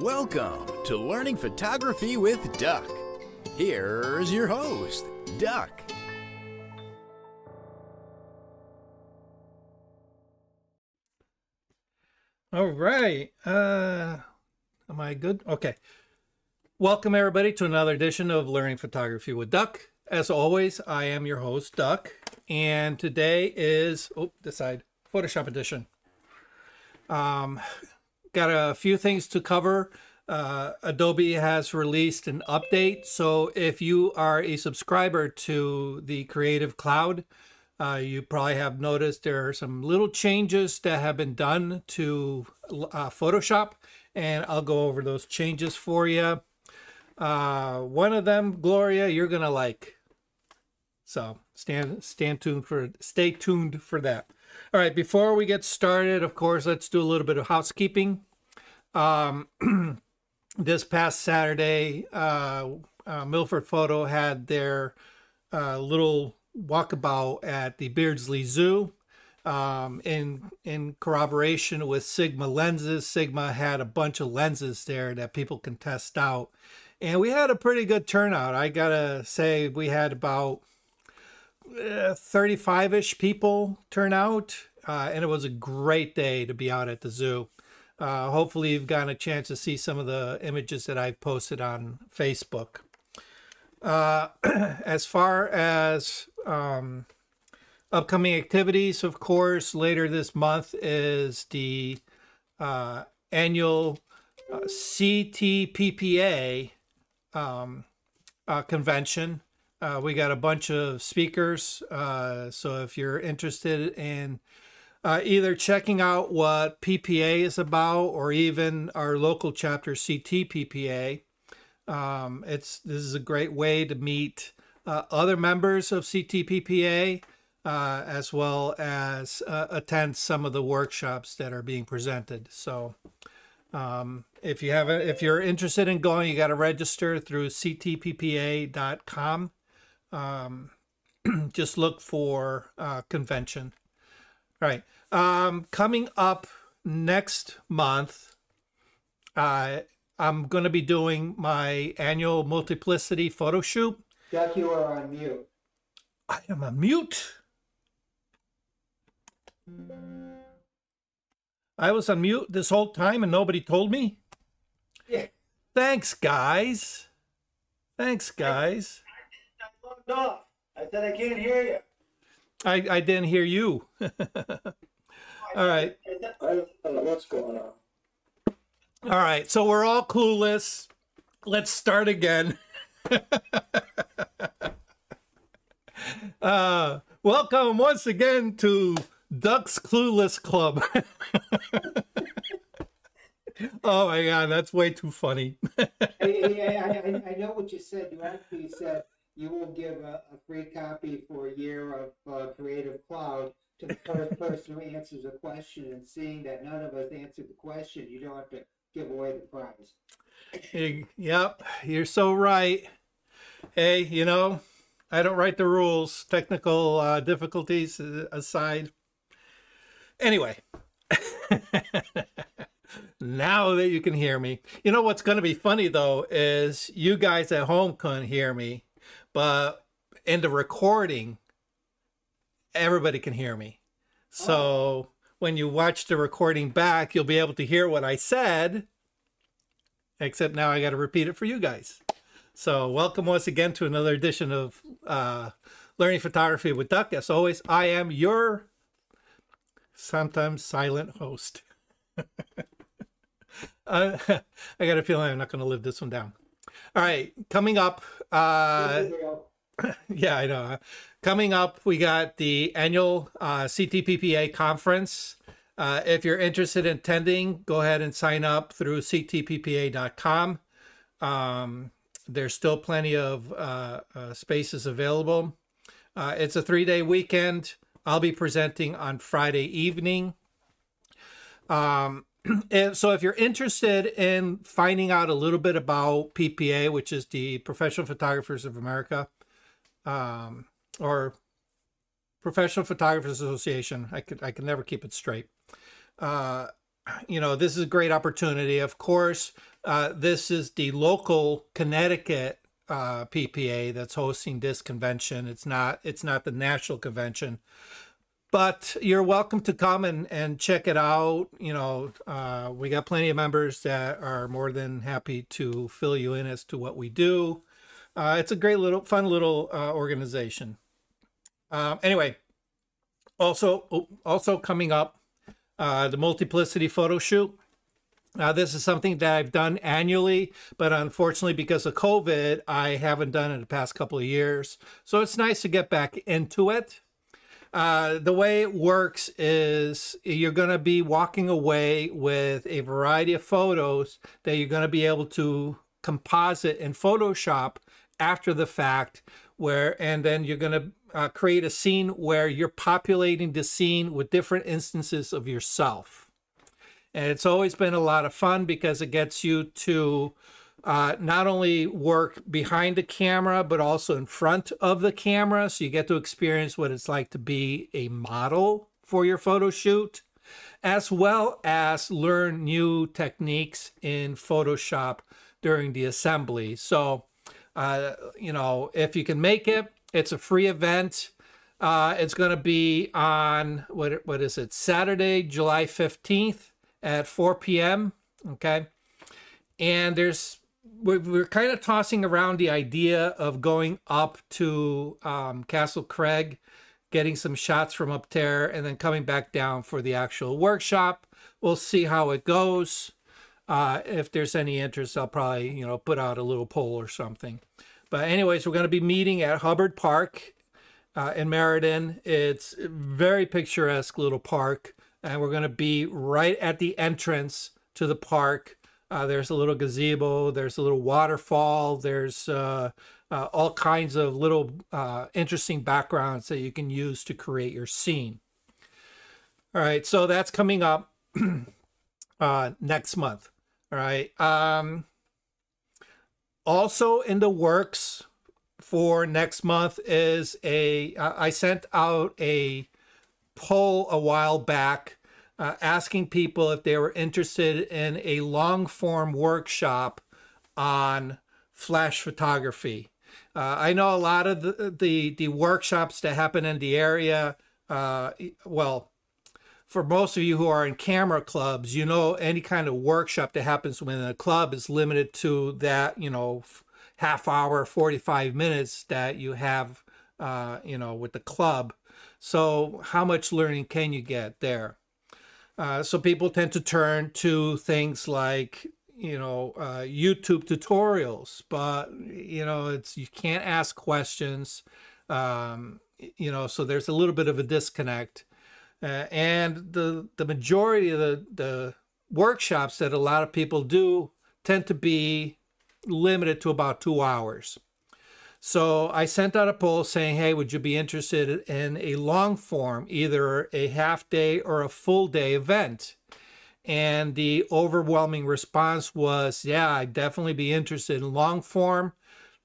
Welcome to Learning Photography with Duck. Here's your host, Duck. All right. Uh am I good? Okay. Welcome everybody to another edition of Learning Photography with Duck. As always, I am your host, Duck, and today is oh, side, Photoshop edition. Um got a few things to cover. Uh, Adobe has released an update, so if you are a subscriber to the Creative Cloud, uh, you probably have noticed there are some little changes that have been done to uh, Photoshop, and I'll go over those changes for you. Uh, one of them, Gloria, you're gonna like. So stand stand tuned for stay tuned for that. All right, before we get started, of course, let's do a little bit of housekeeping. Um, this past Saturday, uh, uh, Milford Photo had their uh, little walkabout at the Beardsley Zoo. Um, in in corroboration with Sigma lenses, Sigma had a bunch of lenses there that people can test out, and we had a pretty good turnout. I gotta say, we had about 35-ish people turn out, uh, and it was a great day to be out at the zoo. Uh, hopefully you've gotten a chance to see some of the images that I've posted on Facebook. Uh, as far as um, upcoming activities, of course, later this month is the uh, annual uh, CTPPA um, uh, convention. Uh, we got a bunch of speakers, so if you're interested in uh, either checking out what PPA is about or even our local chapter CT PPA. Um, it's this is a great way to meet uh, other members of CTPPA uh, as well as uh, attend some of the workshops that are being presented. So um, if you haven't, if you're interested in going, you got to register through ctppa.com. Um, just look for uh, convention. All right. Um, coming up next month, uh, I'm going to be doing my annual multiplicity photo shoot. Duck, you are on mute. I am on mute. I was on mute this whole time and nobody told me. Yeah. Thanks, guys. Thanks, guys. I logged off. I said I can't hear you. I, I didn't hear you. All right. I don't know what's going on. All right. So we're all clueless. Let's start again. uh, welcome once again to Duck's Clueless Club. oh my God, that's way too funny. hey, I, I, I know what you said. You actually said you will give a, a free copy for a year of uh, Creative Cloud to the first person who answers a question. And seeing that none of us answered the question, you don't have to give away the prize. Yep, you're so right. Hey, you know, I don't write the rules, technical uh, difficulties aside. Anyway, now that you can hear me, you know what's going to be funny though is you guys at home couldn't hear me, but in the recording, everybody can hear me. So Oh. when you watch the recording back, you'll be able to hear what I said, except now I got to repeat it for you guys. So welcome once again to another edition of uh, Learning Photography with Duck. As always, I am your sometimes silent host. uh, I got a feeling I'm not going to live this one down. All right, coming up. Uh, yeah, I know. Coming up, we got the annual uh, CTPPA conference. Uh, if you're interested in attending, go ahead and sign up through ctppa.com. Um, there's still plenty of uh, uh, spaces available. Uh, it's a three day weekend. I'll be presenting on Friday evening. Um, so if you're interested in finding out a little bit about PPA, which is the Professional Photographers of America, um, or Professional Photographers Association, I could I can never keep it straight. Uh, you know, this is a great opportunity. Of course, uh, this is the local Connecticut uh, PPA that's hosting this convention. It's not it's not the national convention, but you're welcome to come and, and check it out. You know, uh, we got plenty of members that are more than happy to fill you in as to what we do. Uh, it's a great little fun little uh, organization. Um, anyway, also oh, also coming up, uh, the multiplicity photo shoot. Uh, this is something that I've done annually, but unfortunately, because of COVID, I haven't done it in the past couple of years. So it's nice to get back into it. Uh, the way it works is you're going to be walking away with a variety of photos that you're going to be able to composite in Photoshop after the fact, where and then you're going to uh, create a scene where you're populating the scene with different instances of yourself. And it's always been a lot of fun because it gets you to uh, not only work behind the camera, but also in front of the camera. So you get to experience what it's like to be a model for your photo shoot, as well as learn new techniques in Photoshop during the assembly. So, uh, you know, if you can make it, it's a free event. Uh, it's going to be on what what is it? Saturday, July 15th at 4 p.m. Okay. And there's, we're, we're kind of tossing around the idea of going up to um, Castle Craig, getting some shots from up there, and then coming back down for the actual workshop. We'll see how it goes. Uh, if there's any interest, I'll probably, you know, put out a little poll or something. But anyways, we're going to be meeting at Hubbard Park uh, in Meriden. It's a very picturesque little park and we're going to be right at the entrance to the park. Uh, there's a little gazebo, there's a little waterfall, there's uh, uh, all kinds of little uh, interesting backgrounds that you can use to create your scene. All right, so that's coming up uh, next month. All right. Um, also in the works for next month is a. I sent out a poll a while back uh, asking people if they were interested in a long form workshop on flash photography. Uh, I know a lot of the, the, the workshops that happen in the area. Uh, well, for most of you who are in camera clubs, you know any kind of workshop that happens within a club is limited to that, you know, half hour, 45 minutes that you have, uh, you know, with the club. So how much learning can you get there? Uh, so people tend to turn to things like you know uh, YouTube tutorials, but you know it's you can't ask questions. Um, you know, so there's a little bit of a disconnect. Uh, and the the majority of the the workshops that a lot of people do tend to be limited to about two hours. So I sent out a poll saying, hey, would you be interested in a long form, either a half day or a full day event? And the overwhelming response was, yeah, I'd definitely be interested in long form.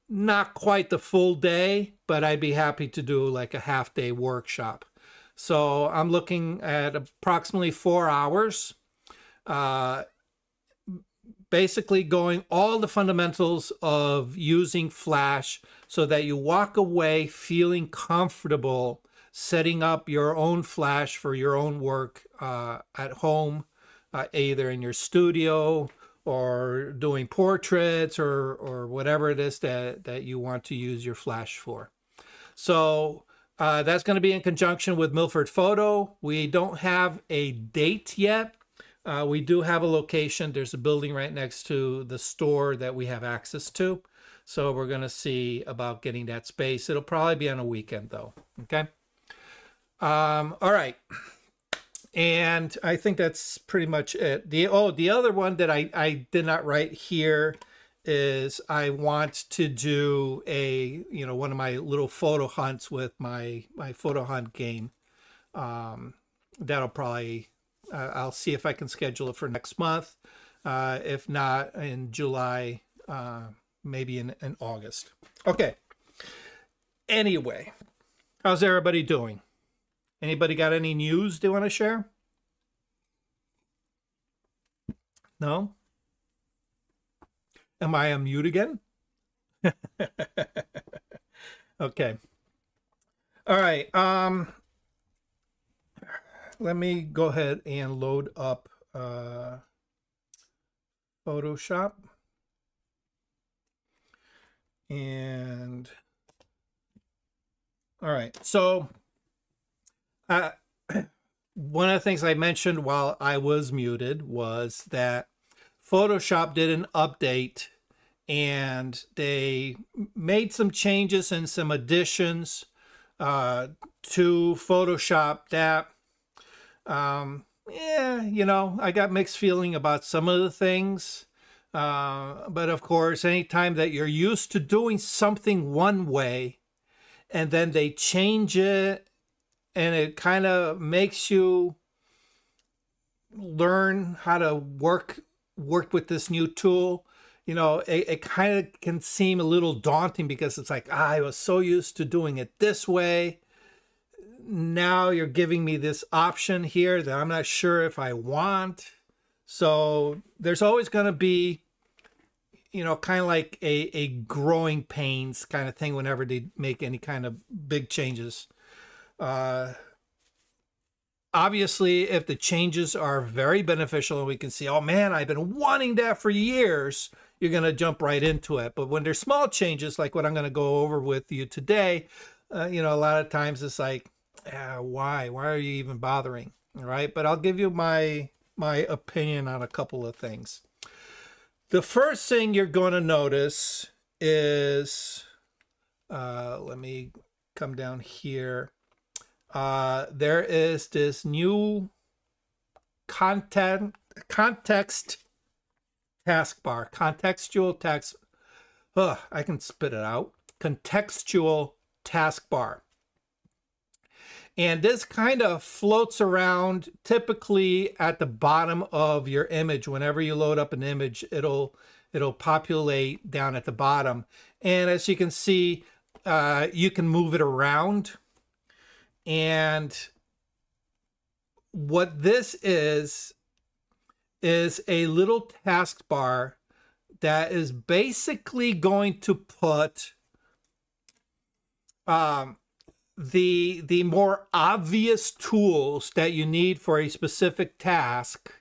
Not quite the full day, but I'd be happy to do like a half day workshop. So I'm looking at approximately four hours. Uh, basically going all the fundamentals of using Flash so that you walk away feeling comfortable setting up your own Flash for your own work uh, at home, uh, either in your studio or doing portraits or, or whatever it is that, that you want to use your Flash for. So uh, that's going to be in conjunction with Milford Photo. We don't have a date yet uh, we do have a location. There's a building right next to the store that we have access to. So we're going to see about getting that space. It'll probably be on a weekend though. Okay. Um, all right. And I think that's pretty much it. The oh, the other one that I, I did not write here is I want to do a you know one of my little photo hunts with my my photo hunt game. Um, that'll probably uh, I'll see if I can schedule it for next month. Uh, if not, in July, uh, maybe in, in August. Okay. Anyway, how's everybody doing? Anybody got any news they want to share? No? Am I on mute again? okay. All right. Um, let me go ahead and load up uh, Photoshop. And all right. So uh, one of the things I mentioned while I was muted was that Photoshop did an update and they made some changes and some additions uh, to Photoshop that, um, yeah, you know, I got mixed feeling about some of the things. Uh, but of course, anytime that you're used to doing something one way and then they change it and it kind of makes you learn how to work work with this new tool you know it, it kind of can seem a little daunting because it's like ah, i was so used to doing it this way. Now you're giving me this option here that i'm not sure if i want. So there's always going to be you know kind of like a, a growing pains kind of thing whenever they make any kind of big changes. Uh, obviously, if the changes are very beneficial and we can see, oh man, I've been wanting that for years, you're going to jump right into it. But when there's small changes, like what I'm going to go over with you today, uh, you know, a lot of times it's like, ah, why? Why are you even bothering? All right. But I'll give you my my opinion on a couple of things. The first thing you're going to notice is, uh, let me come down here uh, there is this new content context taskbar, contextual text. Ugh, I can spit it out. Contextual taskbar. And this kind of floats around typically at the bottom of your image. Whenever you load up an image, it'll it'll populate down at the bottom. And as you can see, uh, you can move it around and what this is, is a little taskbar that is basically going to put um, the the more obvious tools that you need for a specific task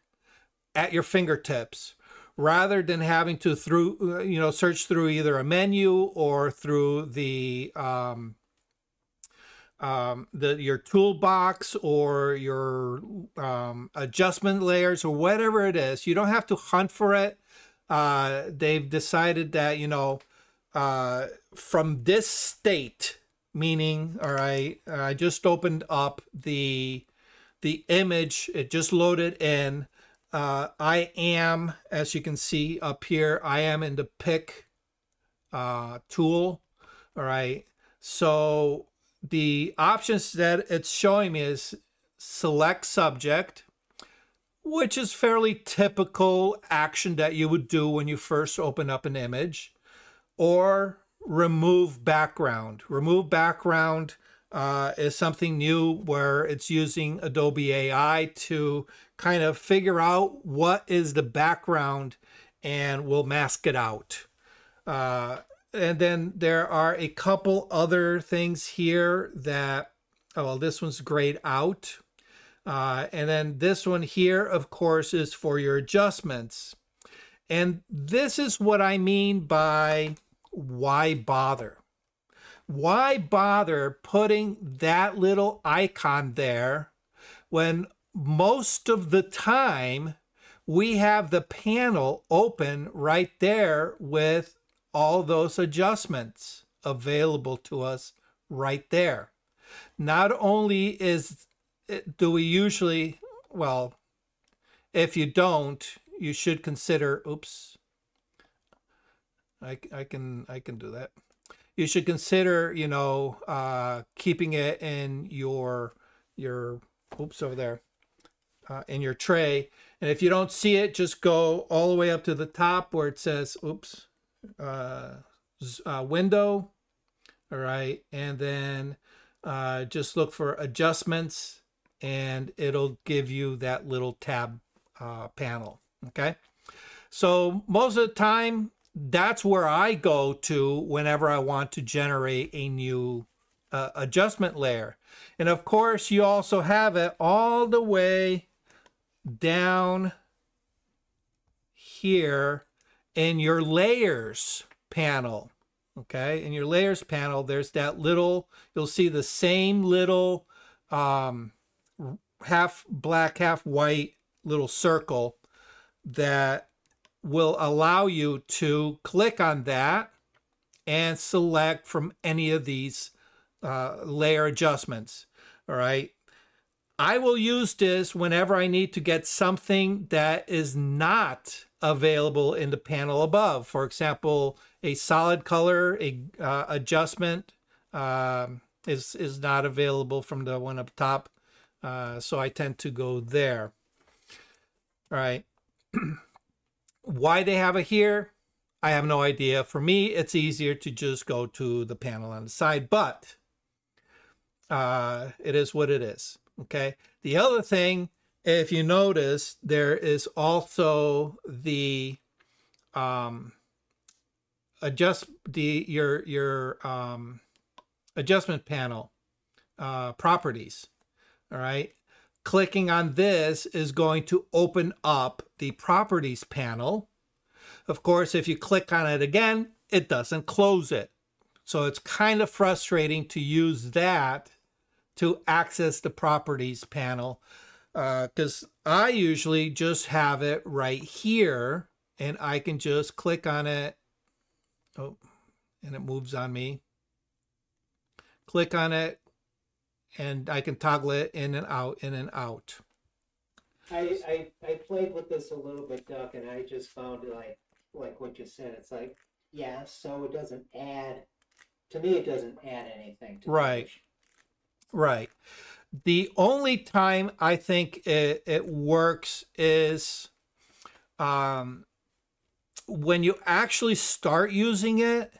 at your fingertips rather than having to through you know search through either a menu or through the um, um, the your toolbox or your um, adjustment layers or whatever it is. You don't have to hunt for it. Uh, they've decided that you know uh, from this state, meaning all right, I just opened up the the image. It just loaded in. Uh, I am, as you can see up here, I am in the pick uh, tool. All right. So the options that it's showing me is select subject, which is fairly typical action that you would do when you first open up an image, or remove background. Remove background uh, is something new where it's using Adobe AI to kind of figure out what is the background and will mask it out. Uh, and then there are a couple other things here that, oh, well, this one's grayed out. Uh, and then this one here, of course, is for your adjustments. And this is what I mean by why bother? Why bother putting that little icon there when most of the time we have the panel open right there with all those adjustments available to us right there. Not only is do we usually, well, if you don't, you should consider, oops, I, I can I can do that. You should consider, you know, uh, keeping it in your your oops over there uh, in your tray. And if you don't see it, just go all the way up to the top where it says, oops, uh, uh, window. All right. And then uh, just look for adjustments and it'll give you that little tab uh, panel. Okay. So most of the time, that's where I go to whenever I want to generate a new uh, adjustment layer. And of course, you also have it all the way down here in your layers panel. Okay, in your layers panel, there's that little, you'll see the same little um, half black, half white little circle that will allow you to click on that and select from any of these uh, layer adjustments. All right. I will use this whenever I need to get something that is not available in the panel above. For example, a solid color a, uh, adjustment uh, is, is not available from the one up top. Uh, so I tend to go there. All right. Why they have it here, I have no idea. For me, it's easier to just go to the panel on the side, but uh, it is what it is. Okay. The other thing, if you notice, there is also the um, adjust the your your um, adjustment panel uh, properties. All right. Clicking on this is going to open up the properties panel. Of course, if you click on it again, it doesn't close it. So it's kind of frustrating to use that to access the properties panel because uh, I usually just have it right here and I can just click on it. Oh, and it moves on me. Click on it and I can toggle it in and out, in and out. I, I, I played with this a little bit, Duck, and I just found like, like what you said. It's like, yeah, so it doesn't add, to me, it doesn't add anything. To right. Right. The only time I think it, it works is um, when you actually start using it.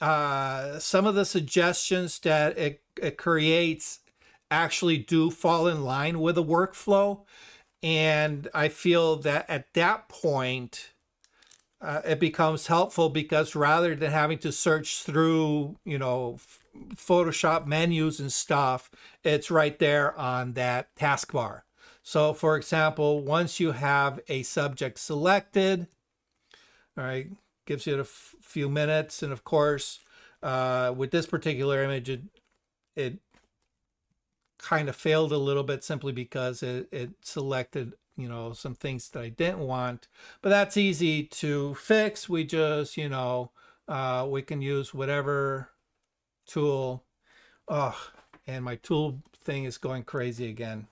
Uh, some of the suggestions that it, it creates actually do fall in line with a workflow. And I feel that at that point, uh, it becomes helpful because rather than having to search through, you know, Photoshop menus and stuff, it's right there on that taskbar. So for example, once you have a subject selected, all right, gives you a few minutes. And of course, uh, with this particular image, it, it kind of failed a little bit simply because it, it selected you know some things that I didn't want but that's easy to fix we just you know uh, we can use whatever tool. Oh, and my tool thing is going crazy again.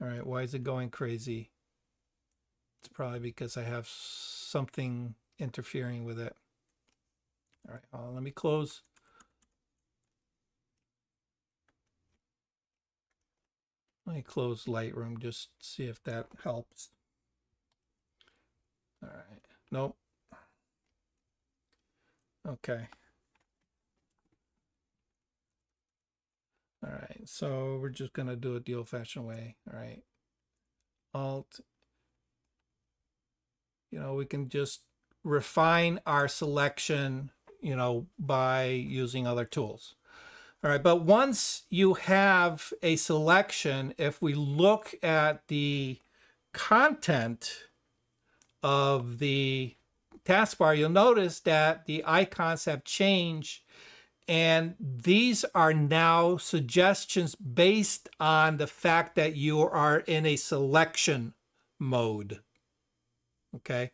All right, why is it going crazy? It's probably because I have something interfering with it. All right, well, let me close. Let me close Lightroom, just see if that helps. All right, nope. Okay. All right, so we're just gonna do it the old fashioned way. All right, Alt. You know, we can just refine our selection, you know, by using other tools. All right, but once you have a selection, if we look at the content of the taskbar, you'll notice that the icons have changed and these are now suggestions based on the fact that you are in a selection mode. Okay.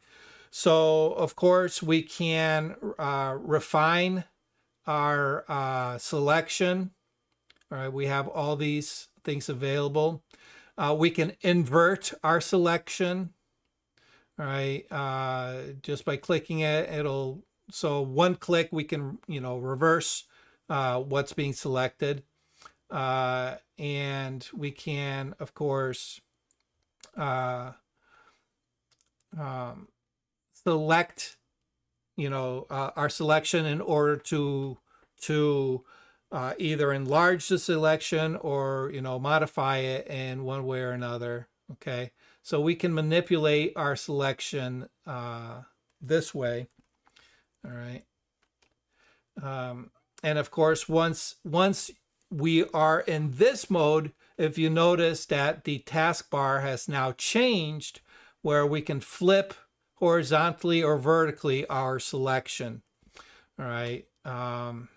So, of course, we can uh, refine our uh, selection. All right. We have all these things available. Uh, we can invert our selection. All right. Uh, just by clicking it, it'll so one click, we can, you know, reverse uh, what's being selected. Uh, and we can, of course, uh, um, select, you know, uh, our selection in order to, to uh, either enlarge the selection or, you know, modify it in one way or another. Okay, so we can manipulate our selection uh, this way. All right. Um, and of course, once once we are in this mode, if you notice that the taskbar has now changed where we can flip horizontally or vertically our selection. All right. Um,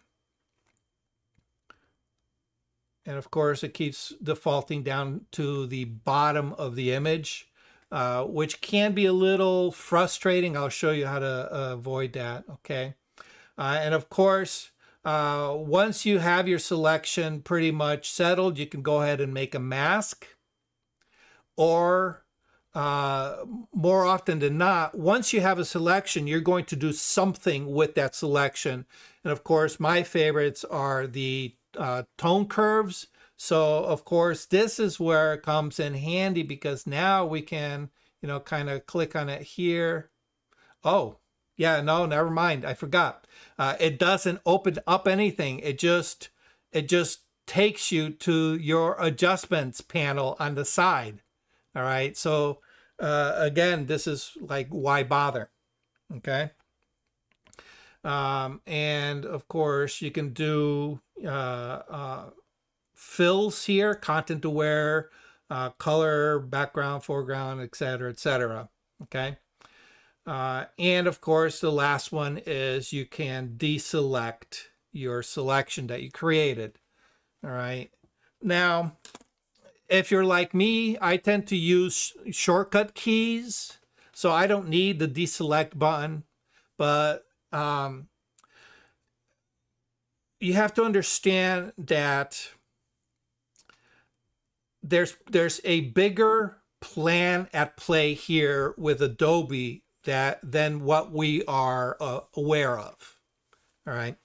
and of course, it keeps defaulting down to the bottom of the image, uh, which can be a little frustrating. I'll show you how to uh, avoid that. Okay. Uh, and of course, uh, once you have your selection pretty much settled, you can go ahead and make a mask. Or uh, more often than not, once you have a selection, you're going to do something with that selection. And of course, my favorites are the tone curves. So of course, this is where it comes in handy because now we can, you know, kind of click on it here. Oh, yeah, no, never mind. I forgot. Uh, it doesn't open up anything. It just it just takes you to your adjustments panel on the side. All right. So uh, again, this is like why bother? Okay. Um, and of course, you can do uh, uh, fills here, content aware, uh, color, background, foreground, etc., etc. Okay. Uh, and of course, the last one is you can deselect your selection that you created. All right. Now, if you're like me, I tend to use shortcut keys. So I don't need the deselect button, but um, you have to understand that there's there's a bigger plan at play here with Adobe that than what we are uh, aware of. All right.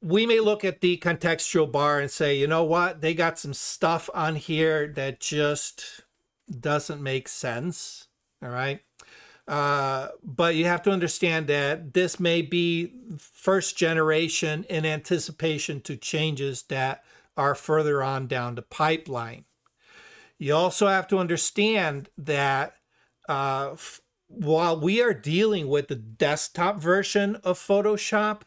We may look at the contextual bar and say, you know what, they got some stuff on here that just doesn't make sense. All right. Uh, but you have to understand that this may be first generation in anticipation to changes that are further on down the pipeline. You also have to understand that uh, while we are dealing with the desktop version of Photoshop,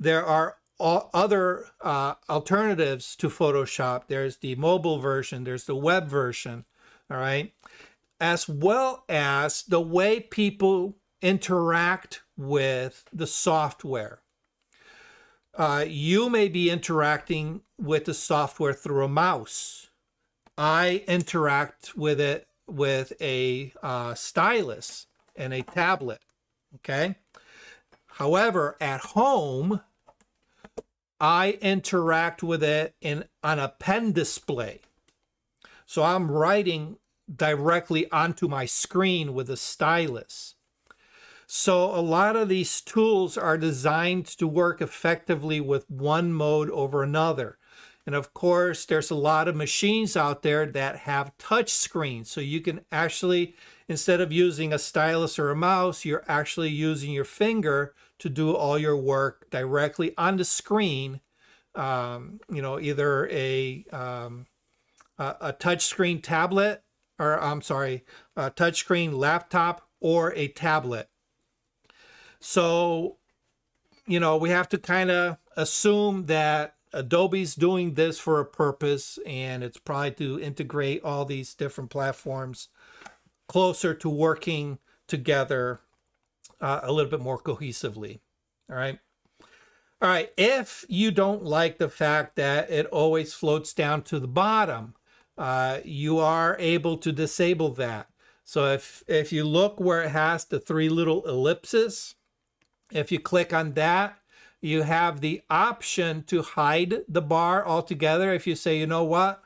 there are other uh, alternatives to Photoshop. There's the mobile version, there's the web version, all right, as well as the way people interact with the software. Uh, you may be interacting with the software through a mouse. I interact with it with a uh, stylus and a tablet. Okay. However, at home, I interact with it in on a pen display. So I'm writing directly onto my screen with a stylus. So a lot of these tools are designed to work effectively with one mode over another. And of course, there's a lot of machines out there that have touch screens. So you can actually, instead of using a stylus or a mouse, you're actually using your finger to do all your work directly on the screen. Um, you know, either a, um, a, a touch screen tablet, or I'm sorry, a touch screen laptop or a tablet. So, you know, we have to kind of assume that Adobe's doing this for a purpose, and it's probably to integrate all these different platforms closer to working together uh, a little bit more cohesively. All right. All right. If you don't like the fact that it always floats down to the bottom, uh, you are able to disable that. So if if you look where it has the three little ellipses, if you click on that, you have the option to hide the bar altogether. If you say, you know what,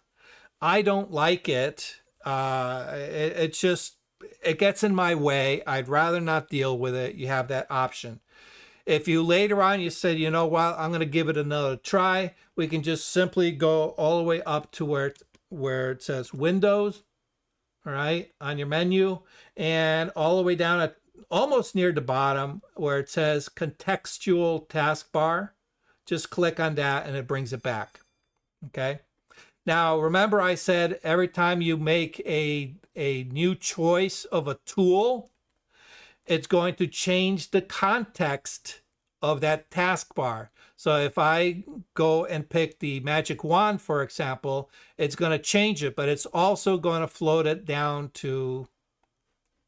I don't like it. Uh, it, it's just, it gets in my way. I'd rather not deal with it. You have that option. If you later on you said, you know what, I'm going to give it another try, we can just simply go all the way up to where it, where it says Windows, all right, on your menu, and all the way down at almost near the bottom where it says contextual taskbar. Just click on that and it brings it back. Okay. Now, remember I said every time you make a, a new choice of a tool, it's going to change the context of that taskbar. So if I go and pick the magic wand, for example, it's going to change it, but it's also going to float it down to,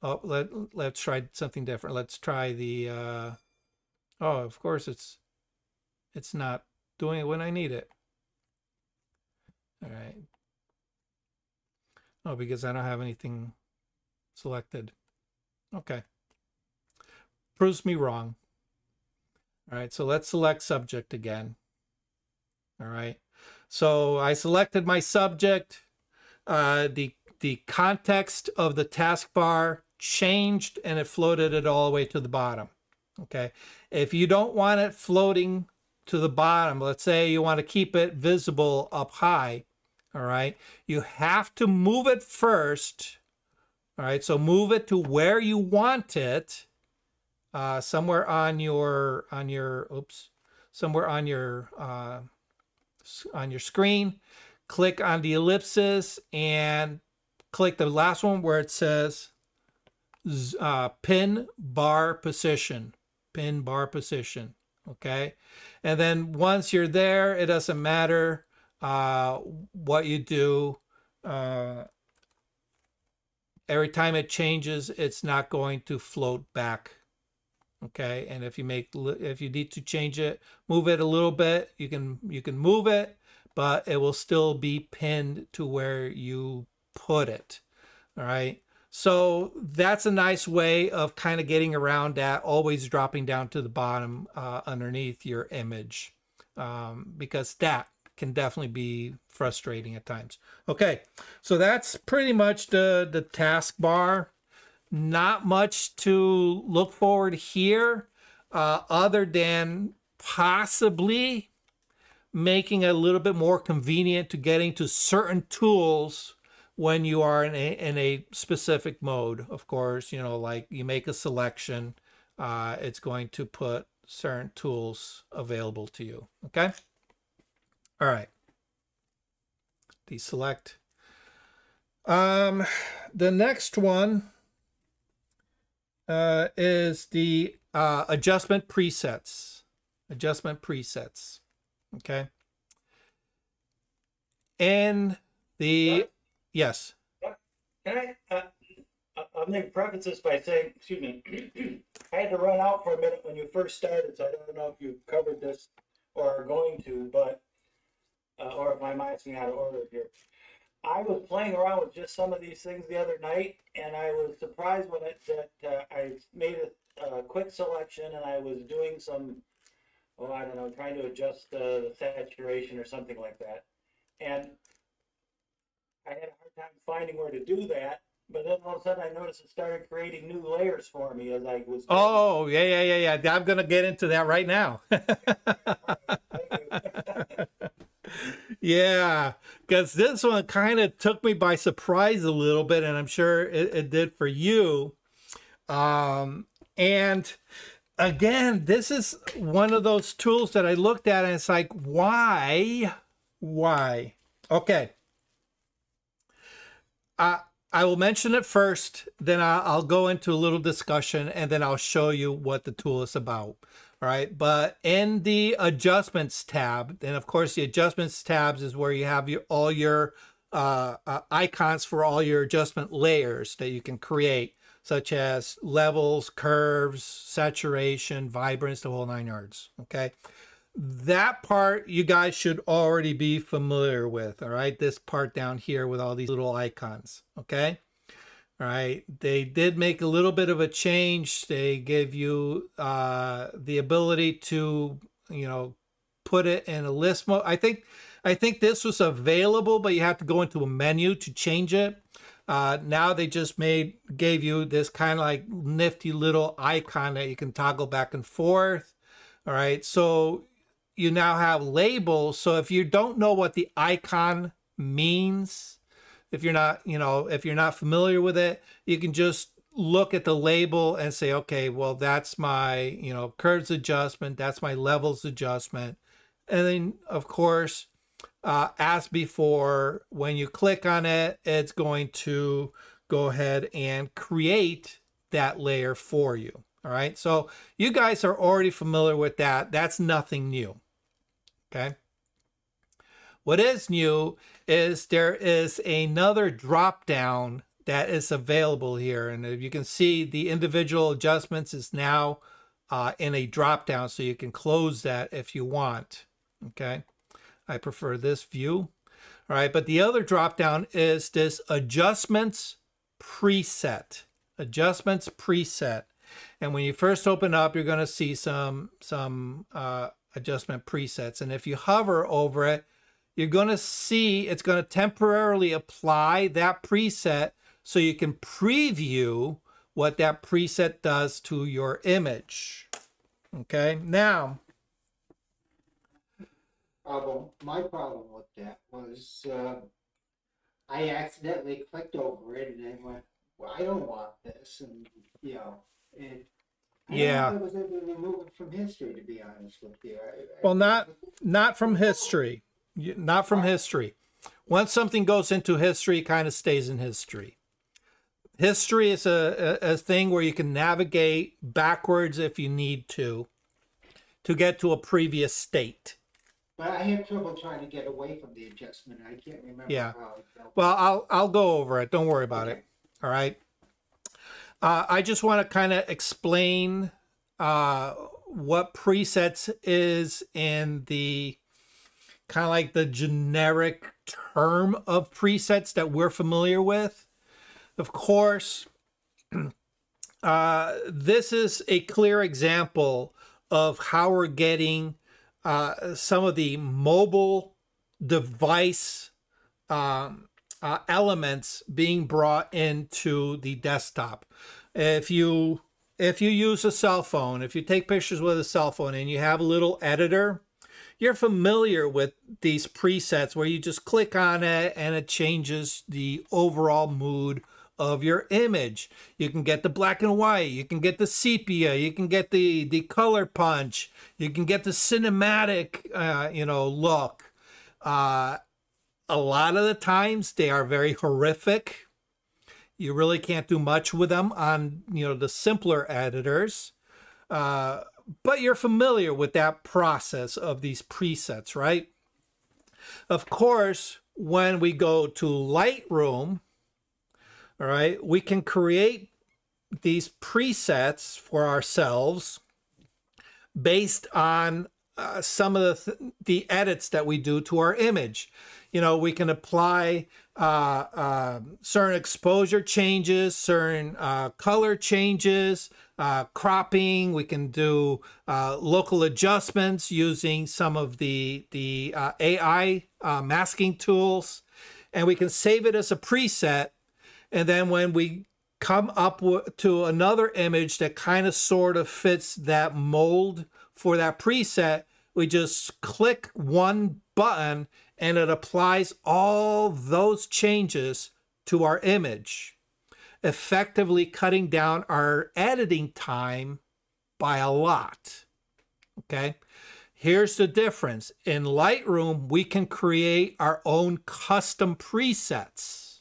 oh, let, let's try something different. Let's try the, uh, oh, of course it's, it's not doing it when I need it. All right. Oh, because I don't have anything selected. Okay. Proves me wrong. All right, so let's select subject again. All right, so I selected my subject. Uh, the, the context of the taskbar changed and it floated it all the way to the bottom. Okay, if you don't want it floating to the bottom, let's say you want to keep it visible up high, all right, you have to move it first. All right, so move it to where you want it uh, somewhere on your on your oops somewhere on your uh, on your screen click on the ellipsis and click the last one where it says uh, pin bar position. Pin bar position okay? And then once you're there it doesn't matter uh, what you do uh, every time it changes it's not going to float back okay? And if you make if you need to change it move it a little bit you can you can move it but it will still be pinned to where you put it all right so that's a nice way of kind of getting around that always dropping down to the bottom uh, underneath your image um, because that can definitely be frustrating at times. Okay so that's pretty much the the taskbar. Not much to look forward here uh, other than possibly making it a little bit more convenient to getting to certain tools when you are in a, in a specific mode. Of course, you know, like you make a selection, uh, it's going to put certain tools available to you. Okay. All right. Deselect. Um, the next one uh, is the uh, adjustment presets. Adjustment presets. Okay. And the yes. Can I? Uh, I'll make preface this by saying, excuse me, I had to run out for a minute when you first started, so I don't know if you covered this or are going to, but uh, or if my mind's being out of order here. I was playing around with just some of these things the other night, and I was surprised when it that uh, I made a, a, quick selection and I was doing some, well, I don't know, trying to adjust uh, the saturation or something like that, and I had a hard time finding where to do that. But then all of a sudden, I noticed it started creating new layers for me as I was. Oh yeah, yeah, yeah, yeah. I'm gonna get into that right now. Yeah, because this one kind of took me by surprise a little bit, and I'm sure it, it did for you. Um, and again, this is one of those tools that I looked at, and it's like, why? Why? Okay. I I will mention it first, then I'll go into a little discussion, and then I'll show you what the tool is about. All right, but in the adjustments tab, and of course the adjustments tabs is where you have your, all your uh, uh, icons for all your adjustment layers that you can create, such as levels, curves, saturation, vibrance, the whole nine yards. Okay, that part you guys should already be familiar with. All right, this part down here with all these little icons. Okay. All right, They did make a little bit of a change. They gave you uh, the ability to, you know, put it in a list mode. I think, I think this was available, but you have to go into a menu to change it. Uh, now they just made gave you this kind of like nifty little icon that you can toggle back and forth. All right, so you now have labels. So if you don't know what the icon means, if you're not, you know, if you're not familiar with it, you can just look at the label and say, okay, well, that's my, you know, curves adjustment, that's my levels adjustment. And then, of course, uh, as before, when you click on it, it's going to go ahead and create that layer for you. All right. So you guys are already familiar with that. That's nothing new. Okay. What is new is there is another drop down that is available here. And if you can see the individual adjustments is now uh, in a drop down. So you can close that if you want. Okay. I prefer this view. All right. But the other drop down is this adjustments preset. Adjustments preset. And when you first open up, you're going to see some some uh, adjustment presets. And if you hover over it, you're going to see it's going to temporarily apply that preset so you can preview what that preset does to your image. Okay, now. Problem, my problem with that was uh, I accidentally clicked over it and then went, well, I don't want this. And, you know, I know Yeah. I was able to remove it from history, to be honest with you. I- I- Well, not not from history. Not from history. Once something goes into history, it kind of stays in history. History is a, a, a thing where you can navigate backwards if you need to, to get to a previous state. But I had trouble trying to get away from the adjustment. I can't remember Yeah. how it felt. Well, I'll I'll go over it. Don't worry about it. All right. Uh, I just want to kind of explain uh, what presets is in the kind of like the generic term of presets that we're familiar with. Of course, uh, this is a clear example of how we're getting uh, some of the mobile device um, uh, elements being brought into the desktop. If you if you use a cell phone, if you take pictures with a cell phone and you have a little editor, you're familiar with these presets where you just click on it and it changes the overall mood of your image. You can get the black and white, you can get the sepia, you can get the the color punch, you can get the cinematic uh, you know look. Uh, a lot of the times they are very horrific. You really can't do much with them on you know the simpler editors. Uh, but you're familiar with that process of these presets, right? Of course, when we go to Lightroom, all right, we can create these presets for ourselves based on uh, some of the, th- the edits that we do to our image. You know, we can apply uh, uh, certain exposure changes, certain uh, color changes, uh, cropping. We can do local adjustments using some of the the AI masking tools, and we can save it as a preset. And then when we come up to another image that kind of sort of fits that mold for that preset, we just click one button and it applies all those changes to our image, effectively cutting down our editing time by a lot. Okay. Here's the difference. In Lightroom, we can create our own custom presets.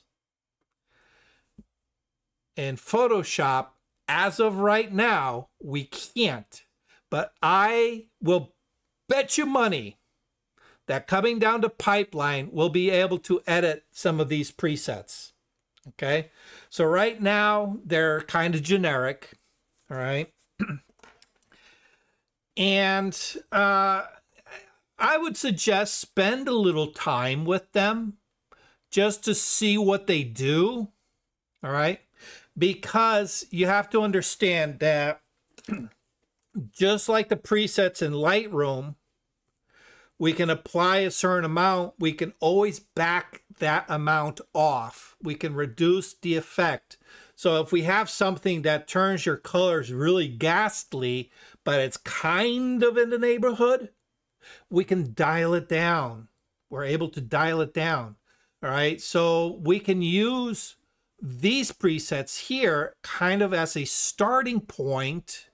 In Photoshop, as of right now, we can't. But I will bet you money that coming down to pipeline, we'll be able to edit some of these presets. Okay. So right now, they're kind of generic. All right. and uh, I would suggest spend a little time with them just to see what they do. All right. Because you have to understand that just like the presets in Lightroom, we can apply a certain amount. We can always back that amount off. We can reduce the effect. So if we have something that turns your colors really ghastly, but it's kind of in the neighborhood, we can dial it down. We're able to dial it down. All right. So we can use these presets here kind of as a starting point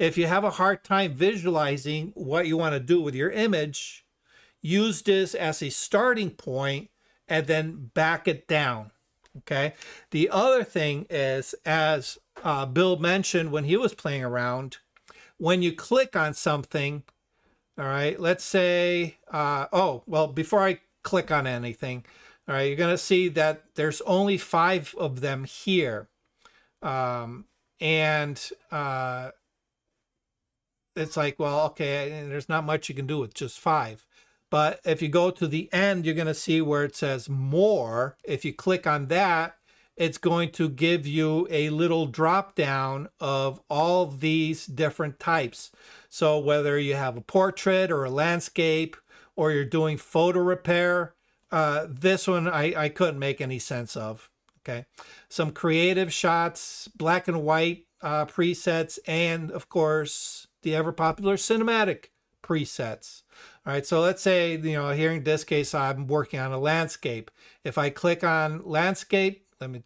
if you have a hard time visualizing what you want to do with your image, use this as a starting point and then back it down. Okay. The other thing is, as uh, Bill mentioned when he was playing around, when you click on something, all right, let's say, uh, oh, well, before I click on anything, all right, you're going to see that there's only five of them here. Um, and uh, it's like, well, okay, there's not much you can do with just five. But if you go to the end, you're going to see where it says more. If you click on that, it's going to give you a little drop down of all these different types. So whether you have a portrait or a landscape or you're doing photo repair, uh, this one I, I couldn't make any sense of. Okay. Some creative shots, black and white uh, presets, and of course, the ever popular cinematic presets. All right, so let's say, you know, here in this case, I'm working on a landscape. If I click on landscape, let me,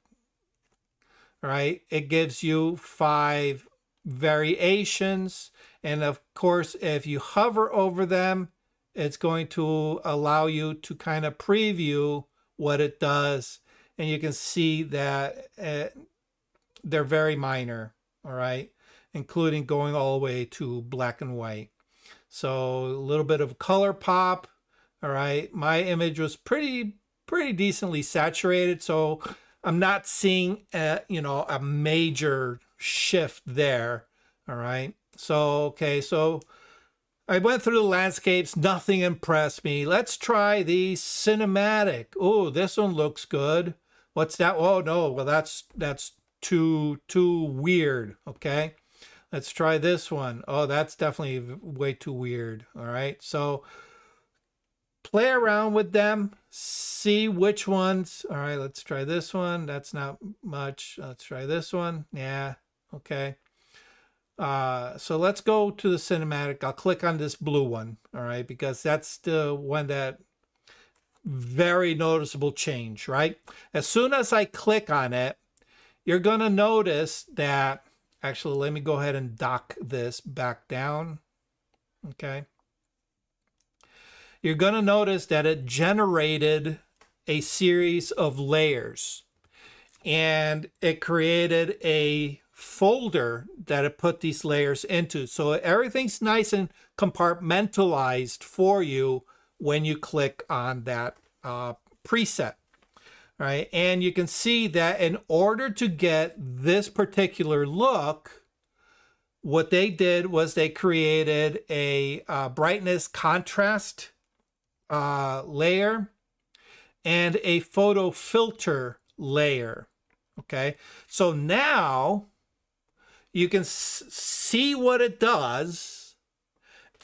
all right, it gives you five variations. And of course, if you hover over them, it's going to allow you to kind of preview what it does. And you can see that uh, they're very minor, all right, including going all the way to black and white. So a little bit of color pop. All right. My image was pretty, pretty decently saturated. So I'm not seeing, a, you know, a major shift there. All right. So, okay. So I went through the landscapes. Nothing impressed me. Let's try the cinematic. Oh, this one looks good. What's that? Oh, no. Well, that's, that's too, too weird. Okay. Let's try this one. Oh, that's definitely way too weird. All right. So play around with them, see which ones. All right, let's try this one. That's not much. Let's try this one. Yeah. Okay. Uh, so let's go to the cinematic. I'll click on this blue one. All right, because that's the one that very noticeable change, right? As soon as I click on it, you're going to notice that Actually, let me go ahead and dock this back down. Okay. You're going to notice that it generated a series of layers and it created a folder that it put these layers into. So everything's nice and compartmentalized for you when you click on that uh, preset right? And you can see that in order to get this particular look, what they did was they created a uh, brightness contrast uh, layer and a photo filter layer. Okay, so now you can see what it does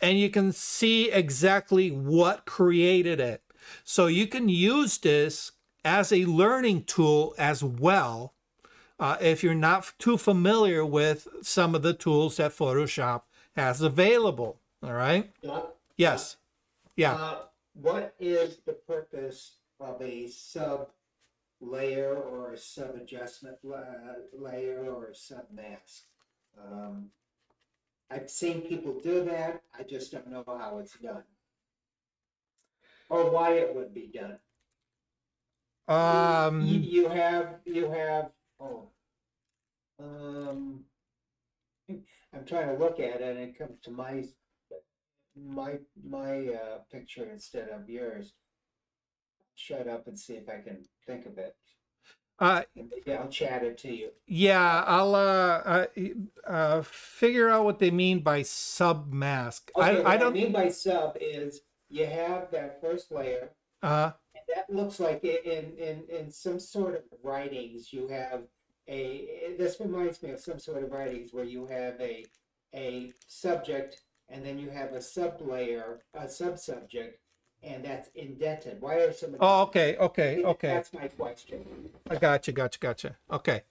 and you can see exactly what created it. So you can use this as a learning tool as well uh, if you're not too familiar with some of the tools that Photoshop has available. All right? yes. Yeah. Uh, what is the purpose of a sub layer or a sub adjustment layer or a sub mask? Um, I've seen people do that. I just don't know how it's done or why it would be done. Um, you, you have you have oh, um, I'm trying to look at it and it comes to my my my uh, picture instead of yours. Shut up and see if I can think of it. Uh, maybe I'll chat it to you. Yeah, I'll uh, uh, uh figure out what they mean by sub mask. Okay, I, I don't I mean by sub is you have that first layer. Uh that looks like in, in, in some sort of writings, you have a, this reminds me of some sort of writings where you have a, a subject and then you have a sub layer, a subsubject, and that's indented. Why are some? Oh, okay, okay, okay. That's my question. I gotcha, gotcha, gotcha. Okay.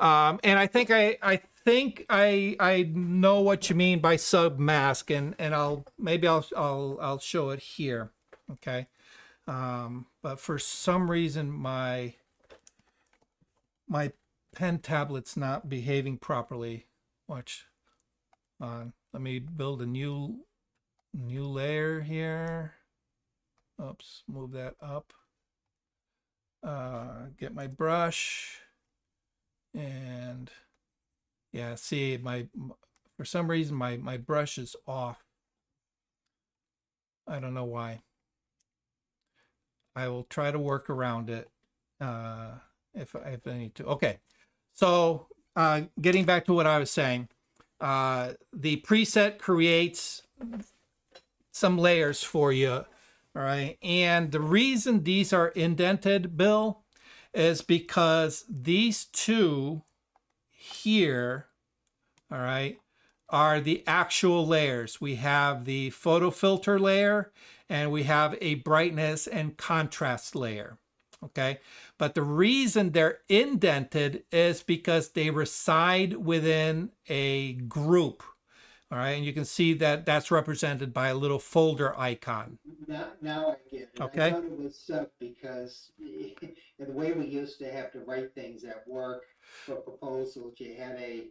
Um, and I think I, I think I, I know what you mean by sub mask, and and I'll maybe I'll I'll I'll show it here. Okay. Um, but for some reason, my my pen tablet's not behaving properly. Watch. On. Let me build a new new layer here. oops, move that up. Uh, get my brush and yeah, see my, for some reason, my, my brush is off. I don't know why. I will try to work around it uh, if, if I need to. Okay, so uh, getting back to what I was saying, uh, the preset creates some layers for you, all right? And the reason these are indented, Bill, is because these two here, all right, are the actual layers. We have the photo filter layer and we have a brightness and contrast layer. Okay, but the reason they're indented is because they reside within a group. All right, and you can see that that's represented by a little folder icon. Now, now I get it. Okay. I thought it was sub because the way we used to have to write things at work for proposals, you had a.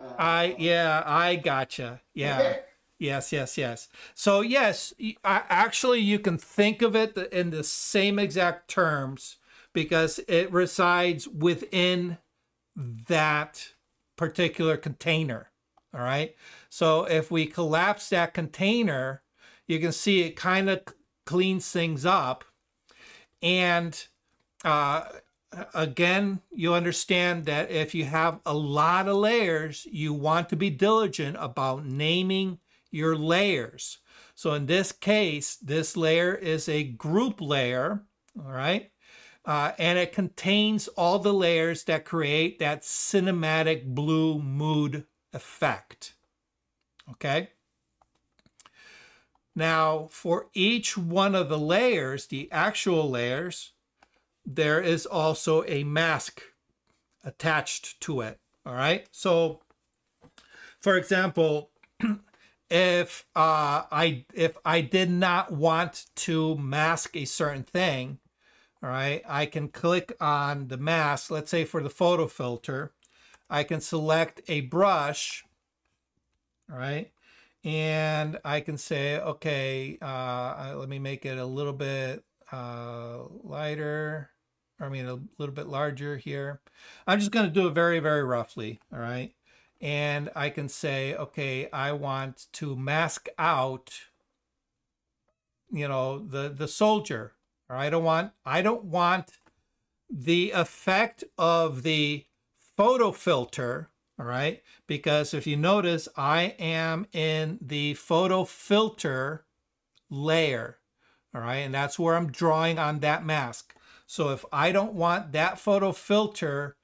Uh, I yeah, I gotcha. Yeah. Yes, yes, yes. So yes, I- actually, you can think of it in the same exact terms because it resides within that particular container. All right. So if we collapse that container, you can see it kind of cleans things up. And uh, again, you understand that if you have a lot of layers, you want to be diligent about naming your layers. So in this case, this layer is a group layer, all right? Uh, and it contains all the layers that create that cinematic blue mood effect. Okay? Now, for each one of the layers, the actual layers, there is also a mask attached to it. All right. So, for example, if uh, I if I did not want to mask a certain thing, all right, I can click on the mask. Let's say for the photo filter, I can select a brush. All right. And I can say, okay, uh, let me make it a little bit uh, lighter. I mean, a little bit larger here. I'm just going to do it very, very roughly. All right. And I can say, okay, I want to mask out, you know, the, the soldier. Or I don't want, I don't want the effect of the photo filter. All right. Because if you notice, I am in the photo filter layer. All right. And that's where I'm drawing on that mask. So if I don't want that photo filter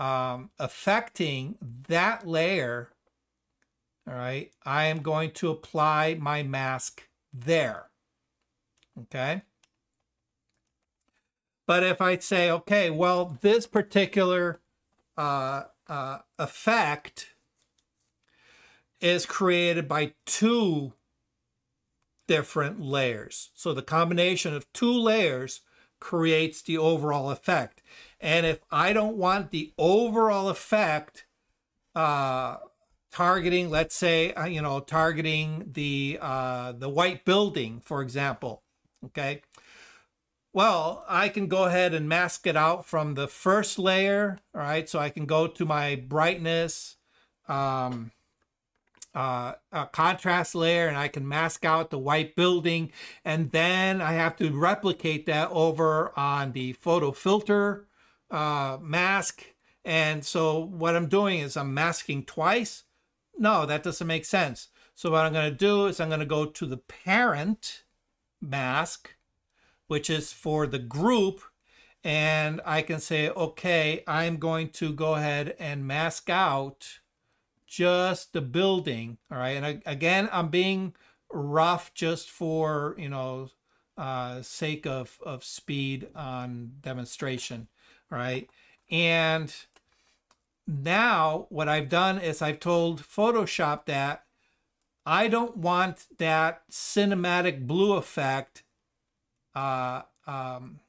um, affecting that layer, all right, I am going to apply my mask there. Okay. But if I say, okay, well, this particular uh, uh, effect is created by two different layers. So the combination of two layers creates the overall effect. And if I don't want the overall effect uh, targeting, let's say, uh, you know, targeting the uh, the white building, for example, okay. Well, I can go ahead and mask it out from the first layer. All right, so I can go to my brightness, um, uh, a contrast layer and I can mask out the white building and then I have to replicate that over on the photo filter uh, mask and so what I'm doing is I'm masking twice no that doesn't make sense so what I'm going to do is I'm going to go to the parent mask which is for the group and I can say okay I'm going to go ahead and mask out just the building. All right. And I, again, I'm being rough just for, you know, uh, sake of, of speed on demonstration. Right. And now what I've done is I've told Photoshop that I don't want that cinematic blue effect uh, um,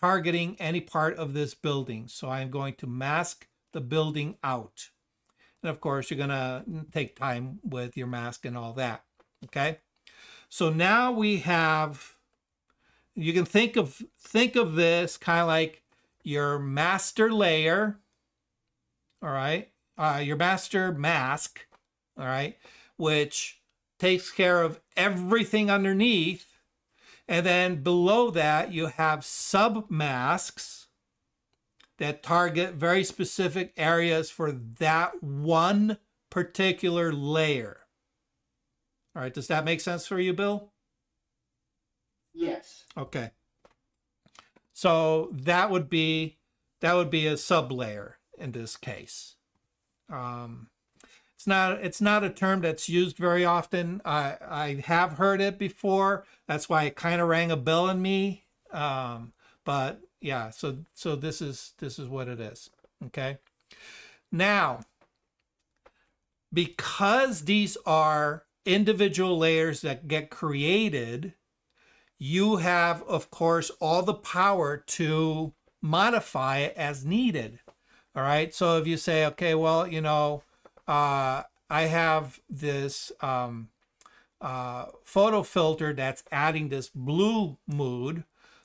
targeting any part of this building. So I'm going to mask the building out. And of course, you're going to take time with your mask and all that. Okay. So now we have you can think of think of this kind of like your master layer all right uh, your master mask all right which takes care of everything underneath and then below that you have sub masks that target very specific areas for that one particular layer all right does that make sense for you bill Yes. Okay. So that would be that would be a sublayer in this case. Um, it's not it's not a term that's used very often. I I have heard it before. That's why it kind of rang a bell in me. Um, but yeah, so so this is this is what it is. Okay. Now, because these are individual layers that get created you have, of course, all the power to modify it as needed. All right. So if you say, okay, well, you know, uh, I have this um, uh, photo filter that's adding this blue mood.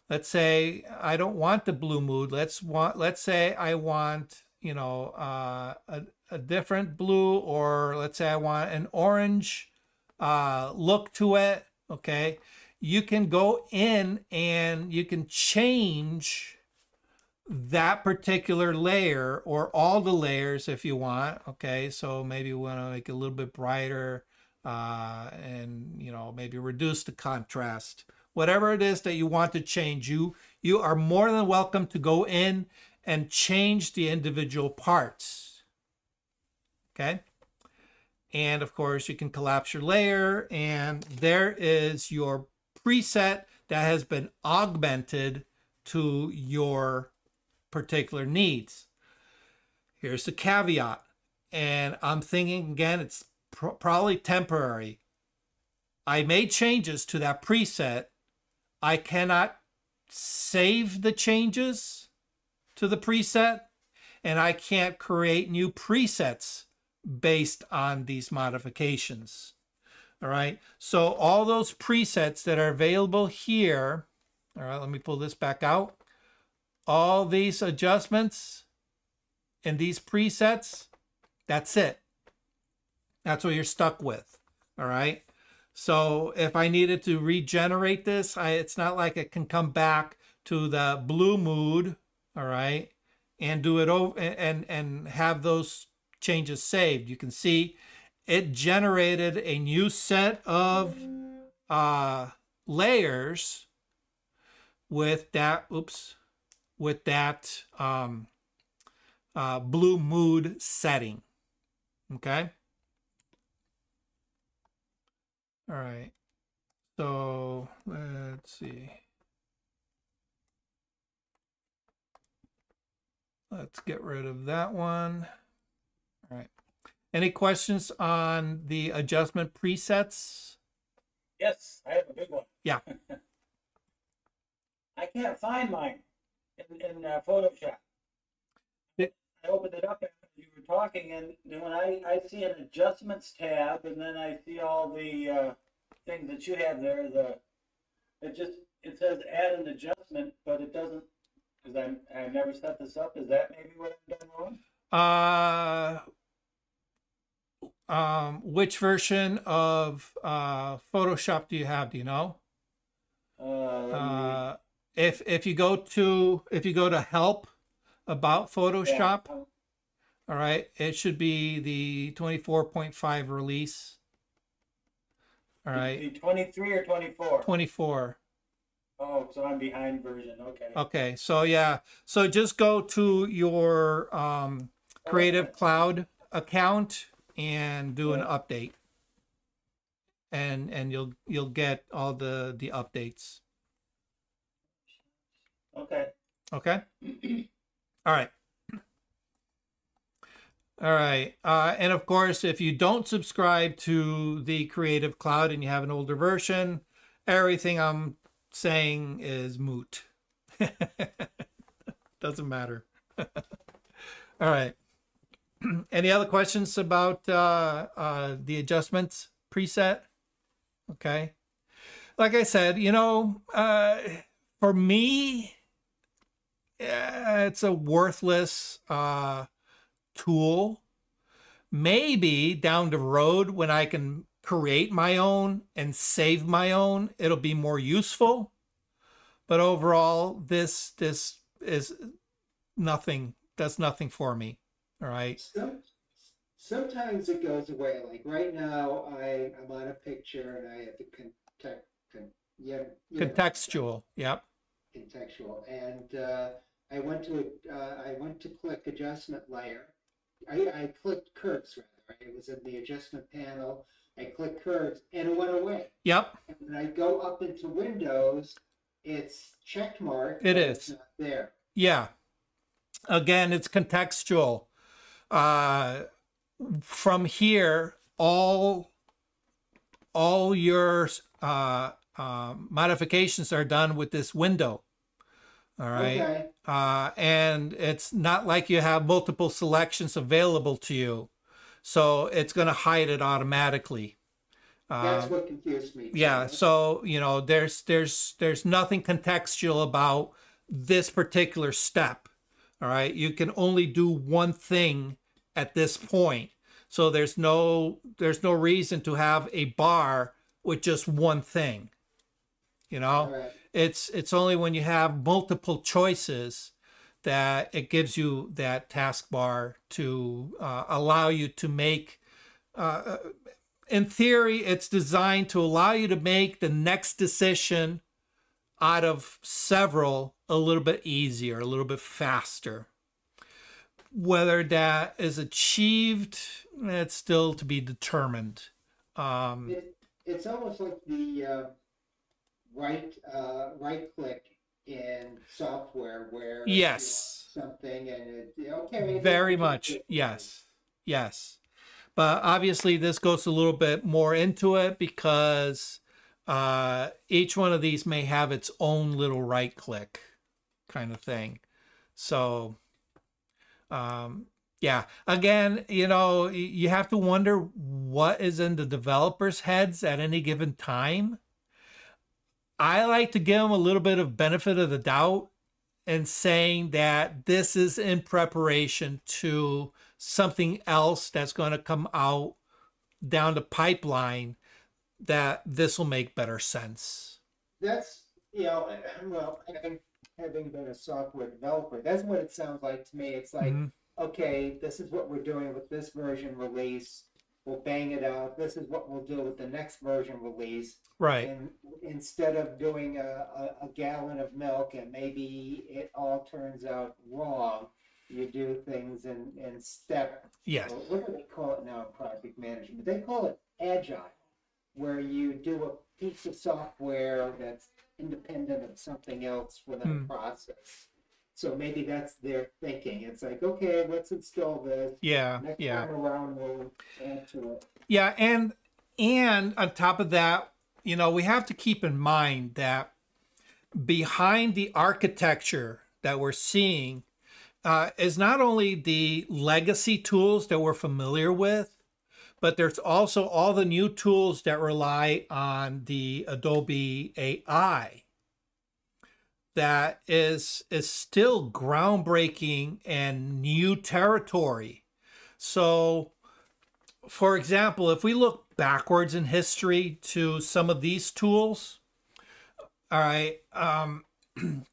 Let's say I don't want the blue mood. Let's want. Let's say I want, you know, uh, a, a different blue, or let's say I want an orange uh, look to it. Okay you can go in and you can change that particular layer or all the layers if you want okay? So maybe we want to make it a little bit brighter uh, and you know maybe reduce the contrast. Whatever it is that you want to change you you are more than welcome to go in and change the individual parts okay? And of course you can collapse your layer and there is your preset that has been augmented to your particular needs. Here's the caveat, and I'm thinking again, it's pr- probably temporary. I made changes to that preset. I cannot save the changes to the preset, and I can't create new presets based on these modifications. All right. So all those presets that are available here, all right, let me pull this back out. All these adjustments and these presets, that's it. That's what you're stuck with. All right. So if I needed to regenerate this, I, it's not like it can come back to the blue mood, all right, and do it over and and have those changes saved. You can see it generated a new set of uh, layers with that, oops, with that um, uh, blue mood setting. Okay. All right. So let's see. Let's get rid of that one. All right. Any questions on the adjustment presets? Yes, I have a big one. Yeah. I can't find mine in, in uh, Photoshop. It- I opened it up after you were talking, and then when I, I see an adjustments tab, and then I see all the uh, things that you have there. The it just it says add an adjustment, but it doesn't because I I never set this up. Is that maybe what I've done wrong? Uh, um, which version of uh, Photoshop do you have? Do you know? Uh, let me read. Uh, if if you go to if you go to help about Photoshop, Yeah. all right, it should be the 24.5 release. All right. 23 or 24? 24. Oh, so I'm behind version. Okay. Okay, so yeah, so just go to your um, Creative Okay. Cloud account and do an update, and and you'll you'll get all the the updates. Okay. Okay. All right. All right. Uh, and of course, if you don't subscribe to the Creative Cloud and you have an older version, everything I'm saying is moot. Doesn't matter. All right. Any other questions about uh, uh, the adjustments preset? Okay. Like I said, you know, uh, for me, eh, it's a worthless uh, tool. Maybe down the road when I can create my own and save my own, it'll be more useful. But overall, this this is nothing. Does nothing for me. All right. Some, sometimes it goes away. Like right now, I I'm on a picture and I have the context, con, yeah, you know, Contextual. Yep. contextual, and uh, I went to a, uh, I went to click adjustment layer. I, I clicked curves rather. It was in the adjustment panel. I clicked curves and it went away. Yep. And when I go up into Windows, it's checked mark. It not there. Yeah. Again, it's contextual. Uh, from here, all all your uh, uh, modifications are done with this window. All right. Okay. Uh, and it's not like you have multiple selections available to you. So it's going to hide it automatically. That's Uh, what confused me. yeah so you know there's there's there's nothing contextual about this particular step all right you can only do one thing at this point. So there's no there's no reason to have a bar with just one thing you know? Right. it's it's only when you have multiple choices that it gives you that taskbar to uh, allow you to make uh, in theory it's designed to allow you to make the next decision out of several a little bit easier a little bit faster whether that is achieved it's still to be determined um, It, it's almost like the uh, right uh, right click in software where Yes. something and it, okay Very much. Yes. Yes. But obviously, this goes a little bit more into it because uh, each one of these may have its own little right click kind of thing. So, um, yeah, again, you know, you have to wonder what is in the developers' heads at any given time. I like to give them a little bit of benefit of the doubt and saying that this is in preparation to something else that's going to come out down the pipeline that this will make better sense. that's you know well having been a software developer that's what it sounds like to me it's like Mhm. okay this is what we're doing with this version release we'll bang it out this is what we'll do with the next version release Right. And instead of doing a, a, a gallon of milk and maybe it all turns out wrong, you do things in, in step. Yes. or What do they call it now in project management? They call it agile, where you do a piece of software that's independent of something else within Hmm. a process. So maybe that's their thinking. It's like, okay, let's install this. Yeah. Next Yeah. time around, we'll add to it. Yeah, and and on top of that, you know, we have to keep in mind that behind the architecture that we're seeing uh, is not only the legacy tools that we're familiar with, but there's also all the new tools that rely on the Adobe AI that is is still groundbreaking and new territory. So for example, if we look backwards in history to some of these tools, all right, um,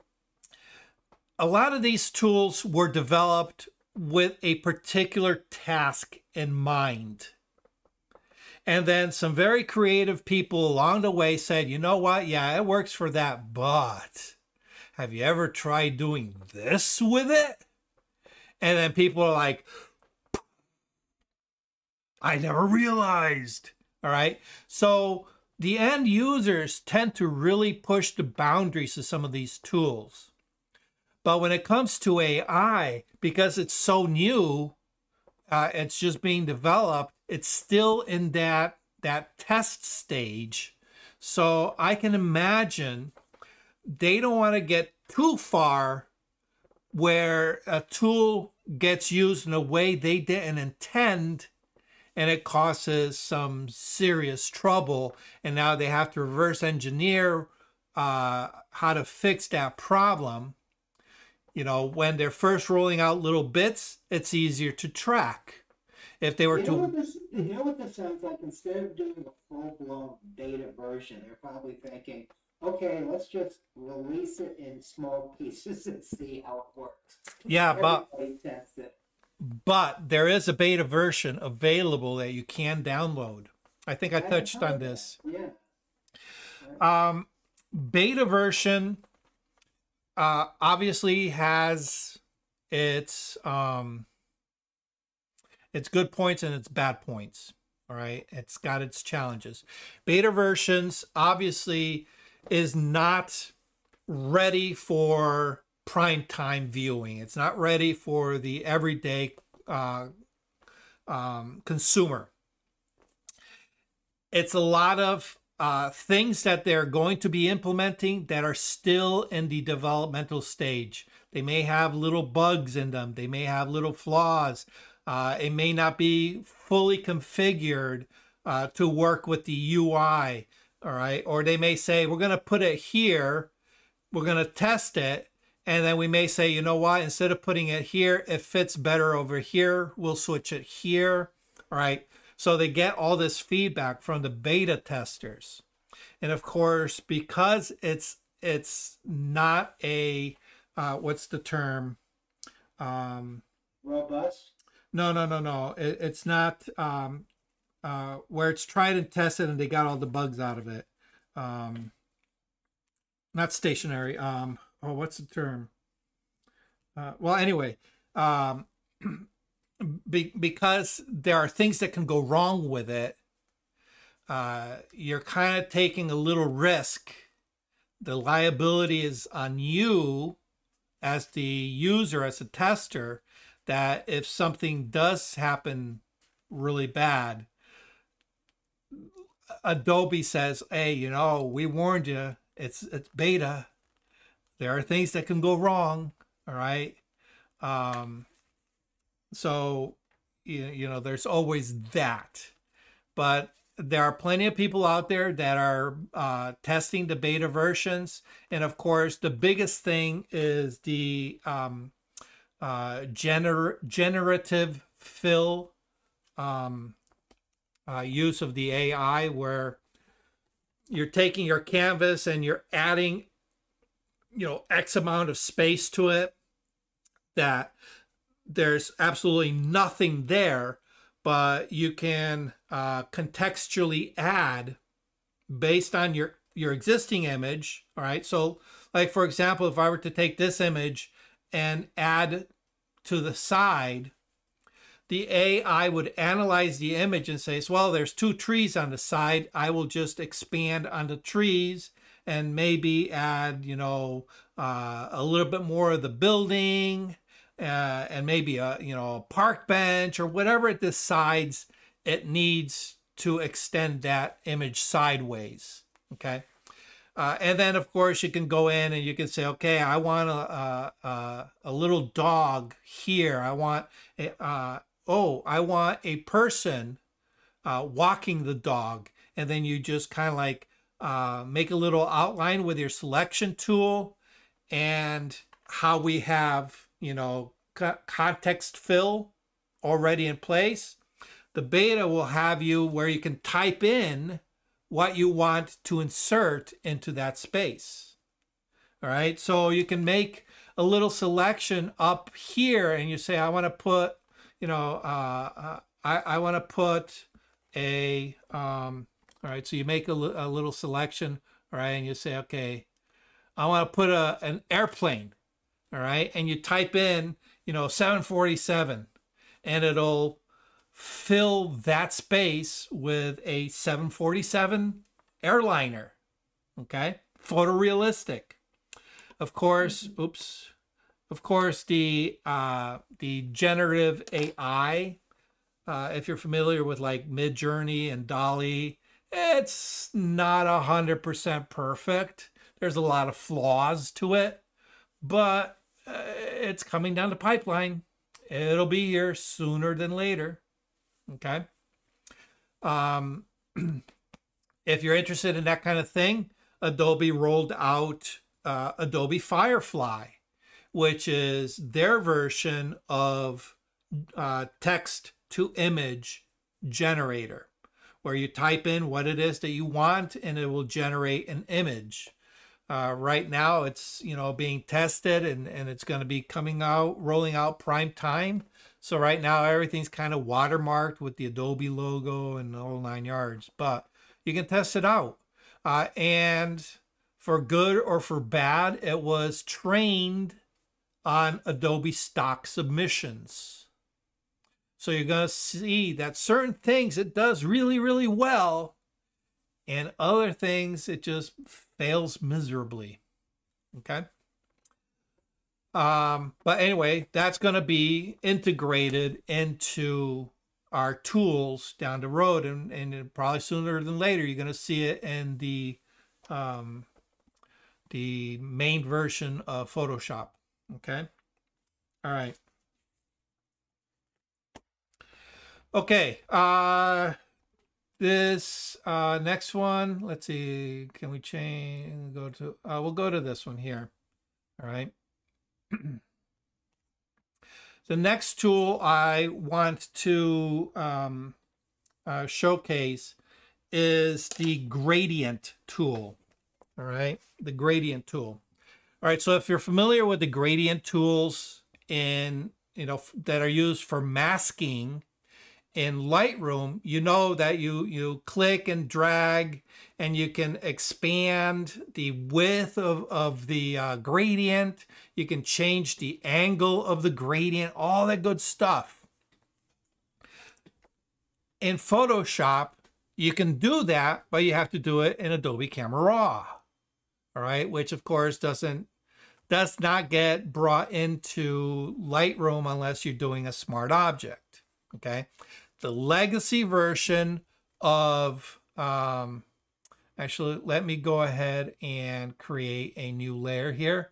a lot of these tools were developed with a particular task in mind. And then some very creative people along the way said, you know what? Yeah, it works for that, but have you ever tried doing this with it? And then people are like, I never realized. All right. So the end users tend to really push the boundaries of some of these tools. But when it comes to AI, because it's so new, uh, it's just being developed, it's still in that that test stage. So I can imagine they don't want to get too far where a tool gets used in a way they didn't intend and it causes some serious trouble. And now they have to reverse engineer uh, how to fix that problem, you know, when they're first rolling out little bits, it's easier to track. If they were You know, to this, you know what this sounds like? Instead of doing a full blown beta version, they're probably thinking, okay, let's just release it in small pieces and see how it works. yeah, but but there is a beta version available that you can download. I think I hadn't touched on of that. this. Yeah. Um, beta version uh, obviously has its um, its good points and its bad points. All right, it's got its challenges. Beta versions obviously is not ready for prime time viewing. It's not ready for the everyday uh, um, consumer. It's a lot of uh, things that they're going to be implementing that are still in the developmental stage. They may have little bugs in them. They may have little flaws. Uh, it may not be fully configured uh, to work with the UI. All right. Or they may say, we're going to put it here. We're going to test it. And then we may say, you know what? Instead of putting it here, it fits better over here. We'll switch it here. All right. So they get all this feedback from the beta testers. And of course, because it's it's not a uh, what's the term? Um, Robust. no, no, no, no. It, it's not um, uh, where it's tried and tested and they got all the bugs out of it. Um, not stationary. Um, oh, what's the term? Uh, well, anyway, um, be, because there are things that can go wrong with it, uh, you're kind of taking a little risk. The liability is on you as the user, as a tester, that if something does happen really bad, Adobe says, "Hey, you know, we warned you. It's it's beta. There are things that can go wrong. All right. Um, so you, know, there's always that, but there are plenty of people out there that are uh, testing the beta versions, and of course, the biggest thing is the um, uh, gener- generative fill um, uh, use of the AI, where you're taking your canvas and you're adding, you know, X amount of space to it. That there's absolutely nothing there, but you can uh, contextually add based on your your existing image. All right, so like for example, if I were to take this image and add to the side, the AI would analyze the image and say, well, there's two trees on the side. I will just expand on the trees and maybe add, you know, uh, a little bit more of the building uh, and maybe a, you know, a park bench or whatever it decides it needs to extend that image sideways. Okay. Uh, and then, of course, you can go in and you can say, okay, I want a, a, a little dog here. I want, a, uh, oh, I want a person uh, walking the dog. And then you just kind of like uh, make a little outline with your selection tool and how we have, you know, co- context fill already in place. The beta will have you where you can type in what you want to insert into that space. All right, so you can make a little selection up here and you say, I want to put, you know, uh, uh, I, I want to put a, um, all right, so you make a, a little selection, all right, and you say, okay, I want to put a, an airplane, all right, and you type in, you know, 747 and it'll fill that space with a 747 airliner. Okay, photorealistic. Of course, oops. Of course, the uh, the generative AI. Uh, if you're familiar with like Midjourney and DALL-E, it's not a hundred percent perfect. There's a lot of flaws to it, but uh, it's coming down the pipeline. It'll be here sooner than later. Okay. Um, if you're interested in that kind of thing, Adobe rolled out uh, Adobe Firefly, which is their version of uh, text to image generator, where you type in what it is that you want and it will generate an image. Uh, right now, it's you know being tested and and it's going to be coming out, rolling out prime time. So right now, everything's kind of watermarked with the Adobe logo and the whole nine yards. But you can test it out, uh, and for good or for bad, it was trained on Adobe stock submissions. So you're going to see that certain things it does really, really well, and other things it just fails miserably. Okay. Um, but anyway, that's going to be integrated into our tools down the road, and, and probably sooner than later, you're going to see it in the um, the main version of Photoshop. Okay. All right. Okay. Uh, this uh, next one, let's see. Can we change? Go to, uh, we'll go to this one here. All right. the next tool I want to um, uh, showcase is the gradient tool. All right. The gradient tool. All right, so if you're familiar with the gradient tools in, you know, that are used for masking in Lightroom, you know that you, you click and drag and you can expand the width of, of the uh, gradient. You can change the angle of the gradient, all that good stuff. In Photoshop, you can do that, but you have to do it in Adobe Camera Raw all right, which of course doesn't does not get brought into Lightroom unless you're doing a smart object. Okay, the legacy version of um, actually let me go ahead and create a new layer here.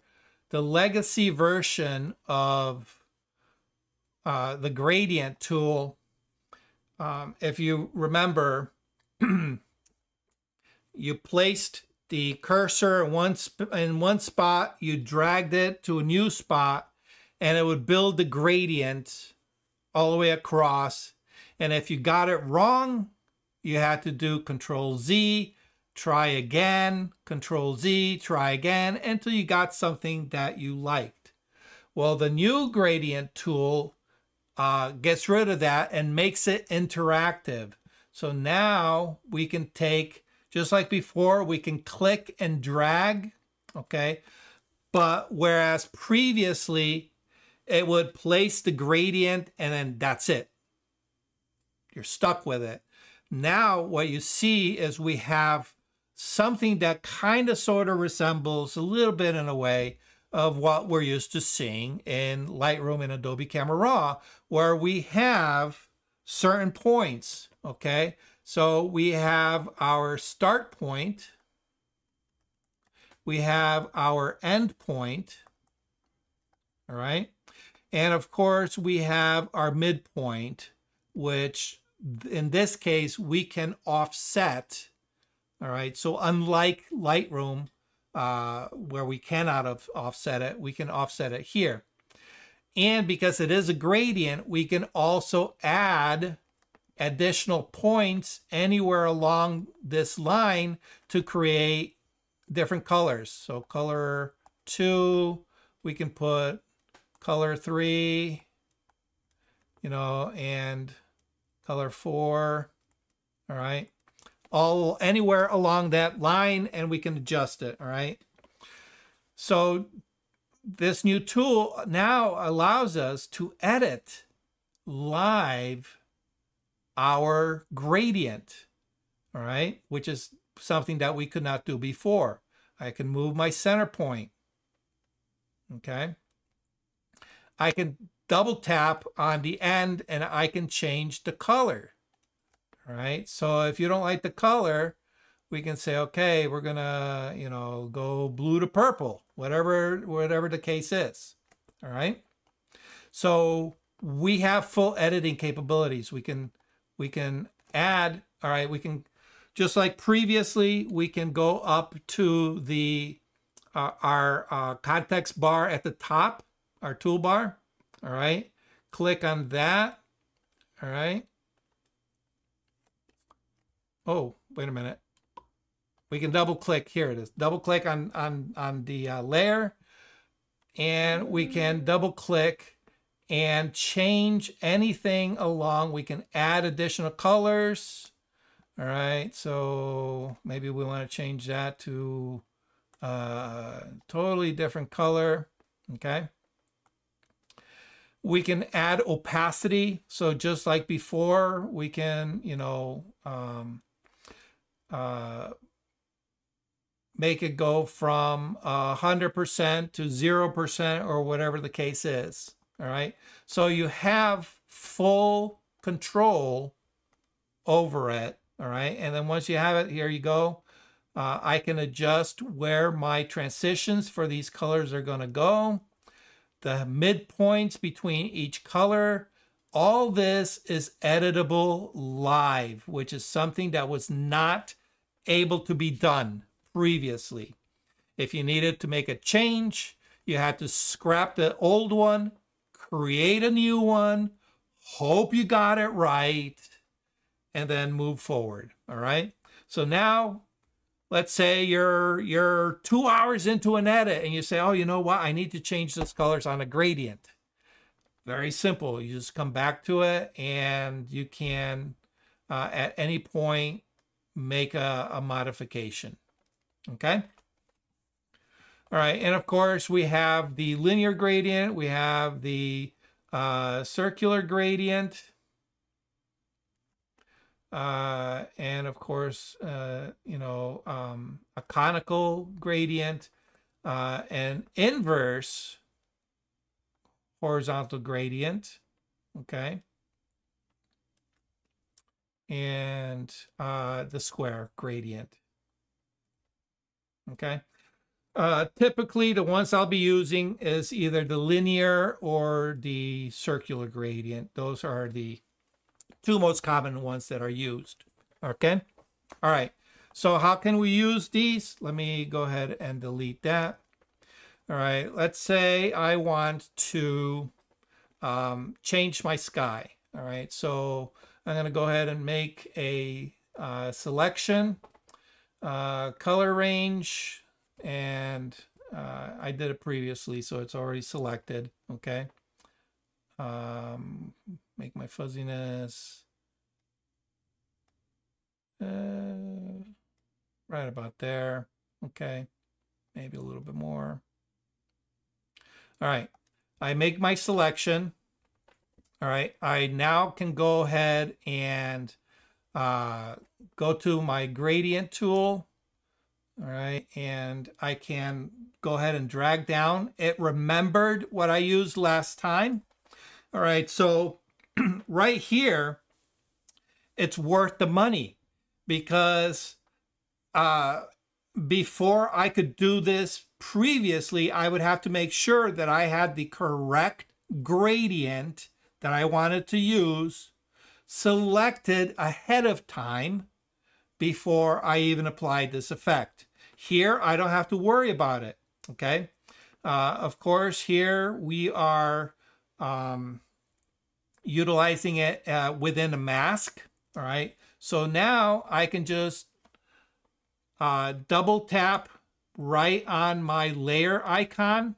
The legacy version of uh, the gradient tool, um, if you remember, you placed the cursor one, in one spot, you dragged it to a new spot, and it would build the gradient all the way across. And if you got it wrong, you had to do Control Z, try again, Control Z, try again, until you got something that you liked. Well, the new gradient tool uh, gets rid of that and makes it interactive. So now we can take just like before, we can click and drag, okay? But whereas previously it would place the gradient and then that's it. You're stuck with it. Now what you see is we have something that kind of sort of resembles a little bit in a way of what we're used to seeing in Lightroom and Adobe Camera Raw, where we have certain points, okay? So we have our start point, we have our end point, all right? And of course, we have our midpoint, which in this case, we can offset, all right? So unlike Lightroom, uh, where we cannot offset it, we can offset it here. And because it is a gradient, we can also add additional points anywhere along this line to create different colors. So color two, we can put color three, you know, and color four, all right? All anywhere along that line and we can adjust it, all right? So this new tool now allows us to edit live our gradient, all right, which is something that we could not do before. I can move my center point, okay? I can double tap on the end and I can change the color, all right? So if you don't like the color, we can say, okay, we're gonna, you know, go blue to purple, whatever, whatever the case is, all right? So we have full editing capabilities. We can we can add, all right, we can, just like previously, we can go up to the uh, our uh, context bar at the top, our toolbar. All right. Click on that. All right. Oh, wait a minute. We can double click. Here it is. Double click on, on, on the uh, layer. And we can double click and change anything along. We can add additional colors. All right, so maybe we want to change that to a uh, totally different color. Okay. We can add opacity. So just like before, we can, you know, um, uh, make it go from 100% to 0% or whatever the case is. All right. So you have full control over it. All right. And then once you have it, here you go. Uh, I can adjust where my transitions for these colors are going to go. The midpoints between each color. All this is editable live, which is something that was not able to be done previously. If you needed to make a change, you had to scrap the old one, create a new one, hope you got it right, and then move forward. All right. So now let's say you're you're two hours into an edit and you say, oh, you know what? I need to change those colors on a gradient. Very simple. You just come back to it and you can uh, at any point make a, a modification. Okay. All right, and of course we have the linear gradient, we have the uh, circular gradient, uh, and of course, uh, you know, um, a conical gradient, uh, an inverse horizontal gradient, okay, and uh, the square gradient, okay. Uh, typically, the ones I'll be using is either the linear or the circular gradient. Those are the two most common ones that are used. Okay. All right. So how can we use these? Let me go ahead and delete that. All right. Let's say I want to um, change my sky. All right. So I'm going to go ahead and make a uh, selection, uh, color range, and uh, I did it previously, so it's already selected. Okay. Um, make my fuzziness uh, right about there. Okay. Maybe a little bit more. All right. I make my selection. All right. I now can go ahead and uh, go to my gradient tool all right, and I can go ahead and drag down. It remembered what I used last time. All right, so right here, it's worth the money because uh, before I could do this previously, I would have to make sure that I had the correct gradient that I wanted to use selected ahead of time before I even applied this effect. Here, I don't have to worry about it, okay? Uh, of course, here we are um, utilizing it uh, within a mask, all right? So now I can just uh, double tap right on my layer icon,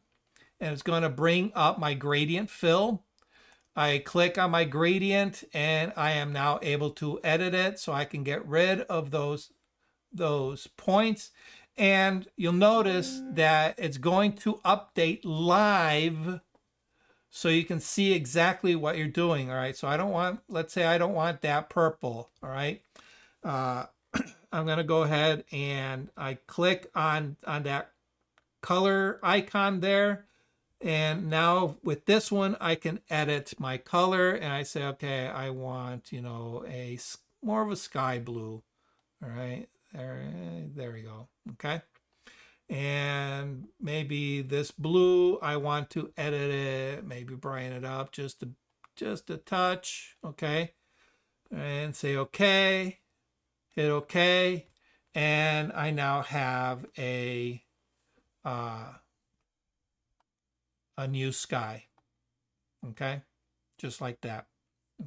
and it's going to bring up my gradient fill. I click on my gradient and I am now able to edit it so I can get rid of those those points and you'll notice that it's going to update live so you can see exactly what you're doing. All right. So I don't want, let's say I don't want that purple. All right. Uh, I'm going to go ahead and I click on, on that color icon there. And now with this one, I can edit my color and I say, okay, I want, you know, a more of a sky blue. All right. There, there we go. Okay. And maybe this blue, I want to edit it, maybe brighten it up just a, just a touch. Okay. And say okay, hit okay. And I now have a, uh, a new sky. Okay, just like that.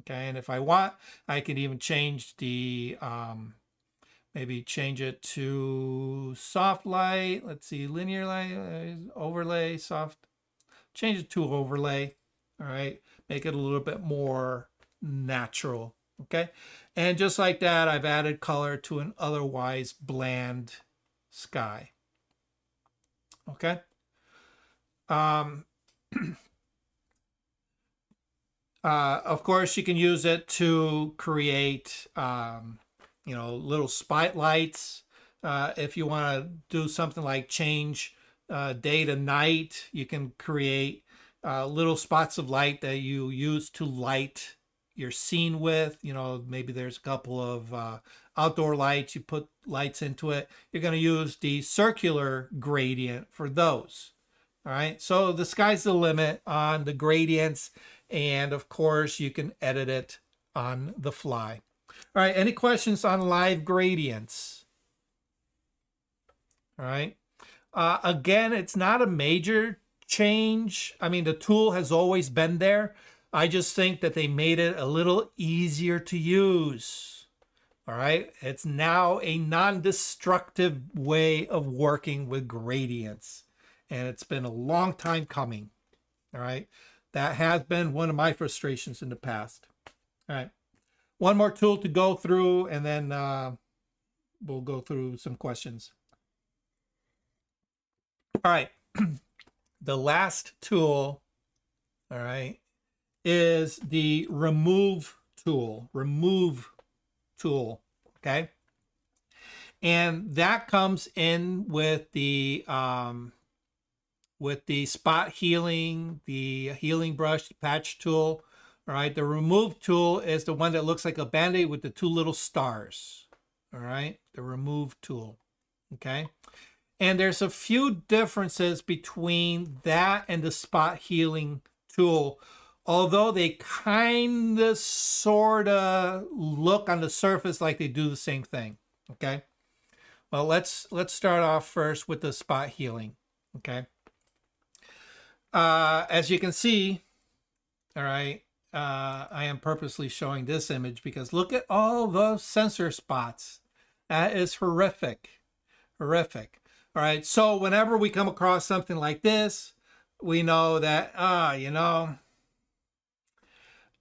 Okay, and if I want, I can even change the um, maybe change it to soft light. Let's see, linear light, uh, overlay, soft. Change it to overlay. All right, make it a little bit more natural. Okay, and just like that, I've added color to an otherwise bland sky. Okay. Um, uh, of course, you can use it to create, um, you know, little spotlights. Uh, if you want to do something like change uh, day to night, you can create uh, little spots of light that you use to light your scene with. You know, maybe there's a couple of uh, outdoor lights, you put lights into it. You're going to use the circular gradient for those. All right, so the sky's the limit on the gradients, and of course, you can edit it on the fly. All right, any questions on live gradients? All right, uh, again, it's not a major change. I mean, the tool has always been there. I just think that they made it a little easier to use. All right, it's now a non destructive way of working with gradients and it's been a long time coming. All right. That has been one of my frustrations in the past. All right. One more tool to go through, and then uh, we'll go through some questions. All right. the last tool, all right, is the remove tool. Remove tool. Okay. And that comes in with the um, with the spot healing, the healing brush, patch tool. All right, the remove tool is the one that looks like a band-aid with the two little stars. All right, the remove tool. Okay. And there's a few differences between that and the spot healing tool, although they kind of sort of look on the surface like they do the same thing. Okay. Well, let's let's start off first with the spot healing. Okay. Uh, as you can see, all right, uh, I am purposely showing this image because look at all those sensor spots. That is horrific, horrific. All right, so whenever we come across something like this, we know that, ah, uh, you know,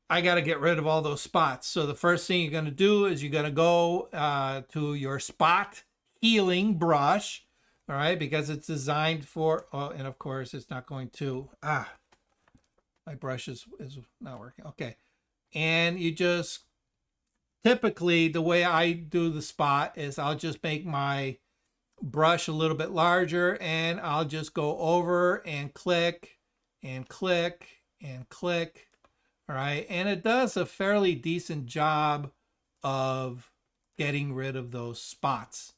I got to get rid of all those spots. So the first thing you're going to do is you're going to go uh, to your spot healing brush all right, because it's designed for, oh, and of course it's not going to, ah, my brush is, is not working. Okay. And you just, typically the way I do the spot is I'll just make my brush a little bit larger and I'll just go over and click and click and click. All right. And it does a fairly decent job of getting rid of those spots.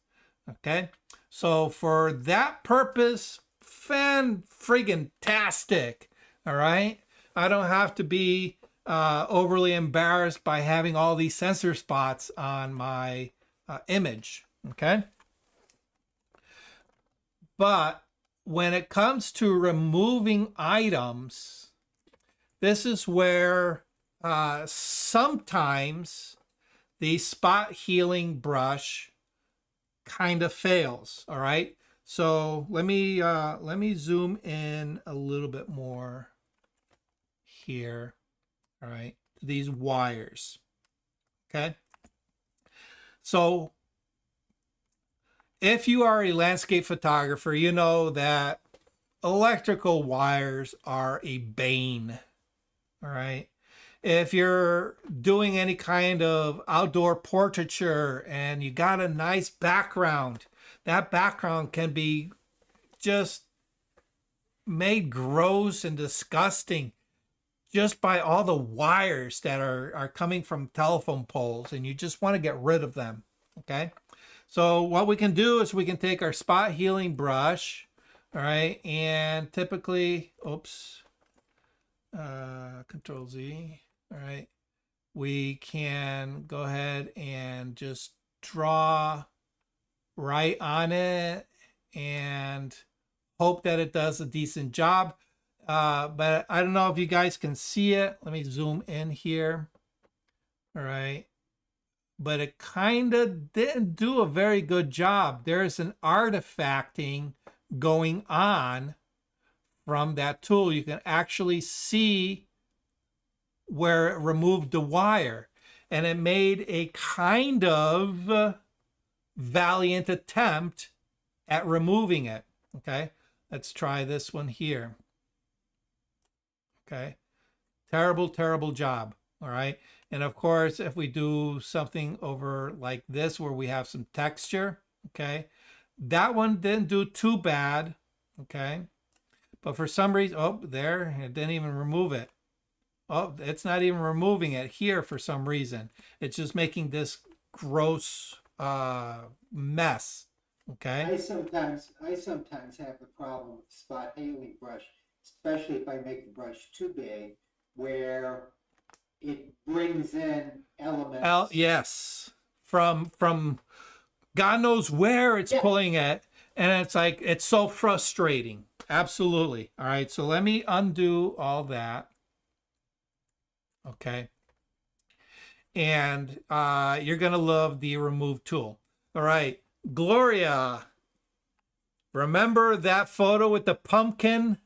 Okay. So for that purpose, fan friggin' tastic. All right. I don't have to be uh, overly embarrassed by having all these sensor spots on my uh, image. Okay. But when it comes to removing items, this is where uh, sometimes the spot healing brush kind of fails. All right. So let me uh, let me zoom in a little bit more here. All right. These wires. Okay. So if you are a landscape photographer, you know that electrical wires are a bane. All right if you're doing any kind of outdoor portraiture and you got a nice background, that background can be just made gross and disgusting just by all the wires that are, are coming from telephone poles and you just want to get rid of them. Okay. So what we can do is we can take our spot healing brush. All right. And typically, oops, uh, control Z all right, we can go ahead and just draw right on it and Hope that it does a decent job. Uh, but I don't know if you guys can see it. Let me zoom in here. All right. But it kind of didn't do a very good job. There's an artifacting going on from that tool. You can actually see where it removed the wire and it made a kind of valiant attempt at removing it. Okay, let's try this one here. Okay, terrible, terrible job. All right, and of course, if we do something over like this where we have some texture, okay, that one didn't do too bad. Okay, but for some reason, oh, there, it didn't even remove it. Oh, it's not even removing it here for some reason. It's just making this gross uh, mess. Okay. I sometimes, I sometimes have the problem with spot healing brush, especially if I make the brush too big, where it brings in elements. El- yes, from from God knows where it's Yeah. pulling it, and it's like it's so frustrating. Absolutely. All right. So let me undo all that. Okay. And uh, you're gonna love the remove tool. All right, Gloria. Remember that photo with the pumpkin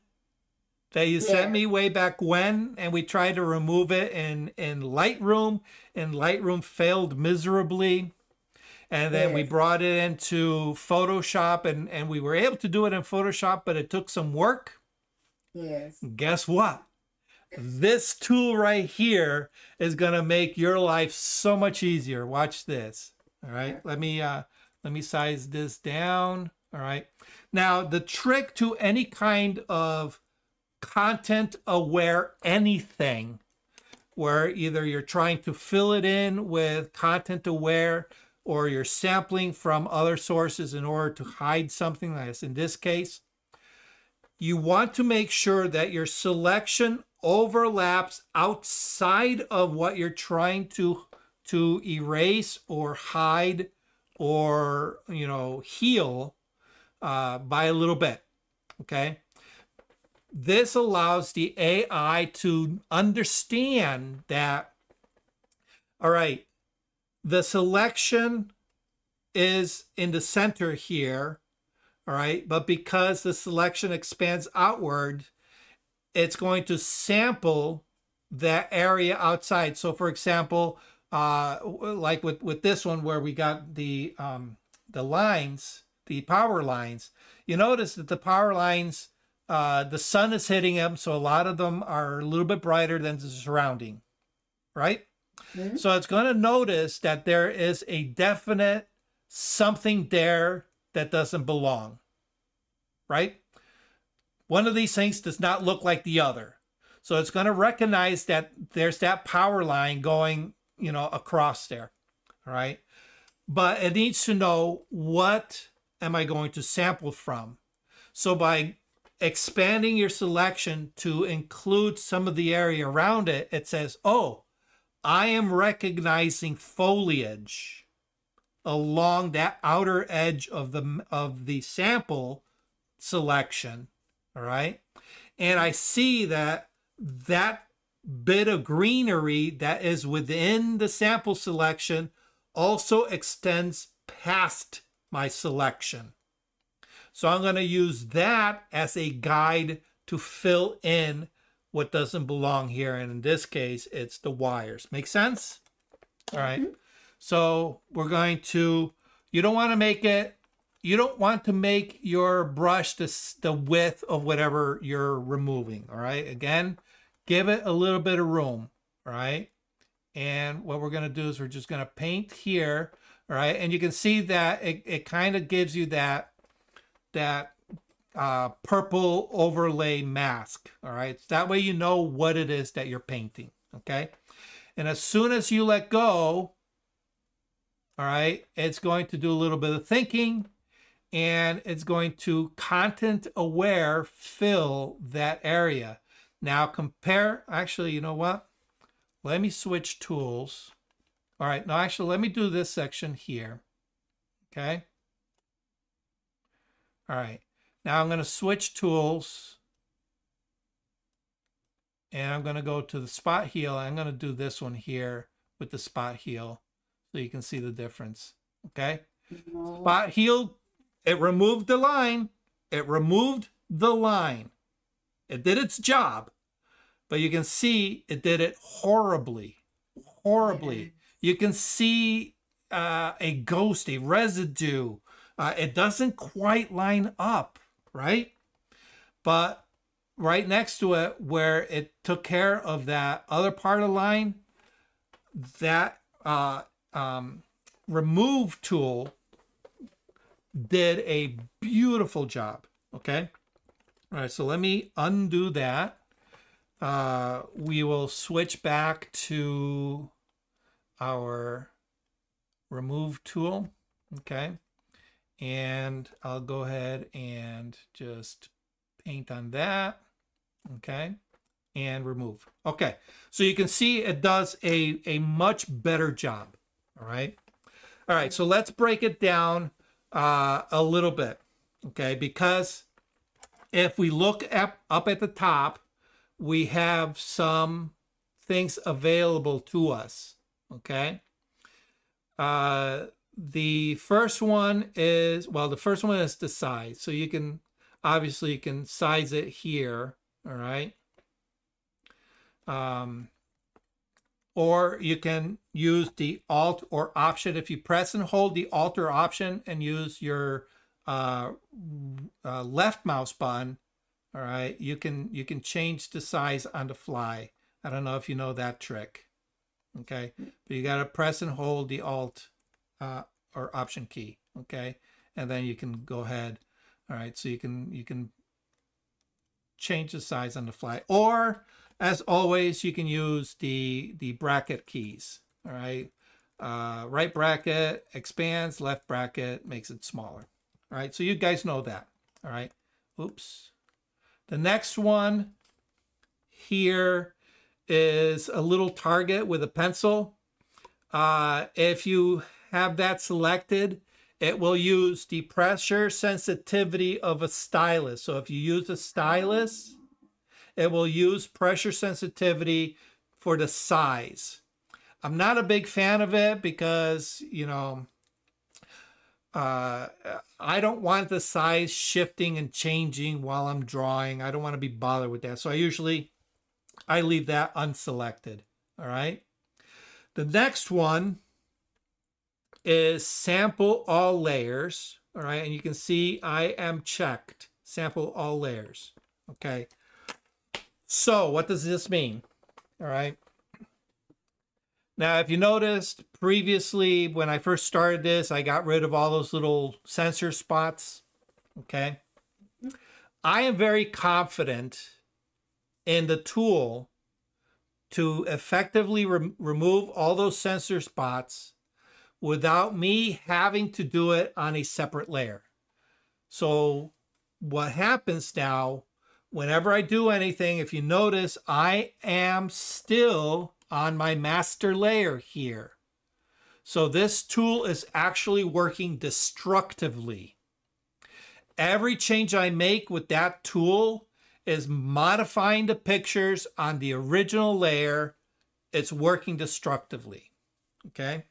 that you Yeah. sent me way back when, and we tried to remove it in in Lightroom, and Lightroom failed miserably. And then we brought it into Photoshop, and and we were able to do it in Photoshop, but it took some work. Yes. Guess what? This tool right here is going to make your life so much easier. Watch this. All right. Let me uh let me size this down. All right. Now, the trick to any kind of content aware anything where either you're trying to fill it in with content aware or you're sampling from other sources in order to hide something, like this in this case, you want to make sure that your selection overlaps outside of what you're trying to to erase or hide or you know heal uh, by a little bit okay this allows the ai to understand that all right the selection is in the center here all right but because the selection expands outward it's going to sample that area outside. So for example uh like with with this one where we got the um the lines the power lines. You notice that the power lines uh the sun is hitting them so a lot of them are a little bit brighter than the surrounding right? Mhm. so it's going to notice that there is a definite something there that doesn't belong right? One of these things does not look like the other. So it's going to recognize that there's that power line going you know across there all right? But it needs to know what am i going to sample from? So by expanding your selection to include some of the area around it it says oh i am recognizing foliage along that outer edge of the of the sample selection all right? And i see that that bit of greenery that is within the sample selection also extends past my selection so i'm going to use that as a guide to fill in what doesn't belong here. And in this case it's the wires. Make sense? All right. Mm-hmm. So we're going to you don't want to make it you don't want to make your brush the, the width of whatever you're removing all right? Again give it a little bit of room all right? And what we're going to do is we're just going to paint here all right? And you can see that it, it kind of gives you that that uh, purple overlay mask all right? That way you know what it is that you're painting okay? And as soon as you let go all right it's going to do a little bit of thinking and it's going to content aware fill that area. Now compare actually you know what? Let me switch tools. All right now actually let me do this section here okay all right Now I'm going to switch tools and I'm going to go to the spot heal. I'm going to do this one here with the spot heal so you can see the difference. Okay. Spot heal, it removed the line. It removed the line. It did its job, but you can see it did it horribly, horribly. You can see uh, a ghost, a residue. Uh, it doesn't quite line up, right? But right next to it, where it took care of that other part of the line, that uh, um, remove tool did a beautiful job. Okay. All right. So let me undo that. Uh, we will switch back to our remove tool. Okay. And I'll go ahead and just paint on that. Okay. And remove. Okay. So you can see it does a, a much better job. All right. All right. So let's break it down uh, a little bit. Okay. Because if we look up, up at the top, we have some things available to us. Okay. Uh, the first one is, well, the first one is the size. So you can, obviously you can size it here. All right. Um, or you can use the alt or option. If you press and hold the alt or option and use your uh, uh, left mouse button, all right, you can you can change the size on the fly. I don't know if you know that trick. Okay, but you got to press and hold the alt uh, or option key. Okay, and then you can go ahead. All right, so you can you can change the size on the fly, or as always, you can use the the bracket keys. All right, uh, right bracket expands, left bracket makes it smaller. All right, so you guys know that. All right, oops. The next one here is a little target with a pencil. Uh, if you have that selected, it will use the pressure sensitivity of a stylus. So if you use a stylus, it will use pressure sensitivity for the size. I'm not a big fan of it because, you know, uh, I don't want the size shifting and changing while I'm drawing. I don't want to be bothered with that. So I usually, I leave that unselected. All right. The next one is sample all layers. All right. And you can see I am checked sample all layers. Okay. So what does this mean? All right. Now, if you noticed previously when I first started this, I got rid of all those little sensor spots. Okay. I am very confident in the tool to effectively re remove all those sensor spots without me having to do it on a separate layer. So what happens now, whenever I do anything, if you notice, I am still on my master layer here. So this tool is actually working destructively. Every change I make with that tool is modifying the pictures on the original layer. It's working destructively. Okay.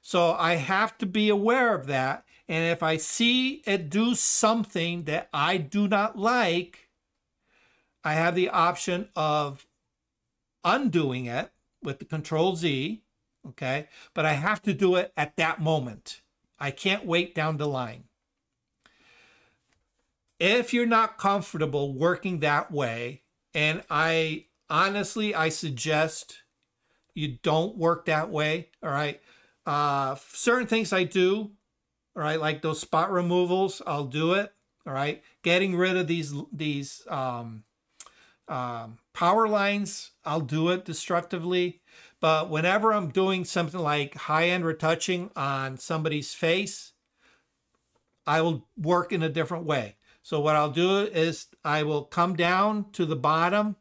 So I have to be aware of that. And if I see it do something that I do not like, I have the option of undoing it with the control Z, okay? But I have to do it at that moment. I can't wait down the line. If you're not comfortable working that way, and I honestly, I suggest you don't work that way, all right? Uh, certain things I do, all right, like those spot removals, I'll do it, all right? Getting rid of these, these um, um, power lines, I'll do it destructively. But whenever I'm doing something like high-end retouching on somebody's face, I will work in a different way. So what I'll do is I will come down to the bottom.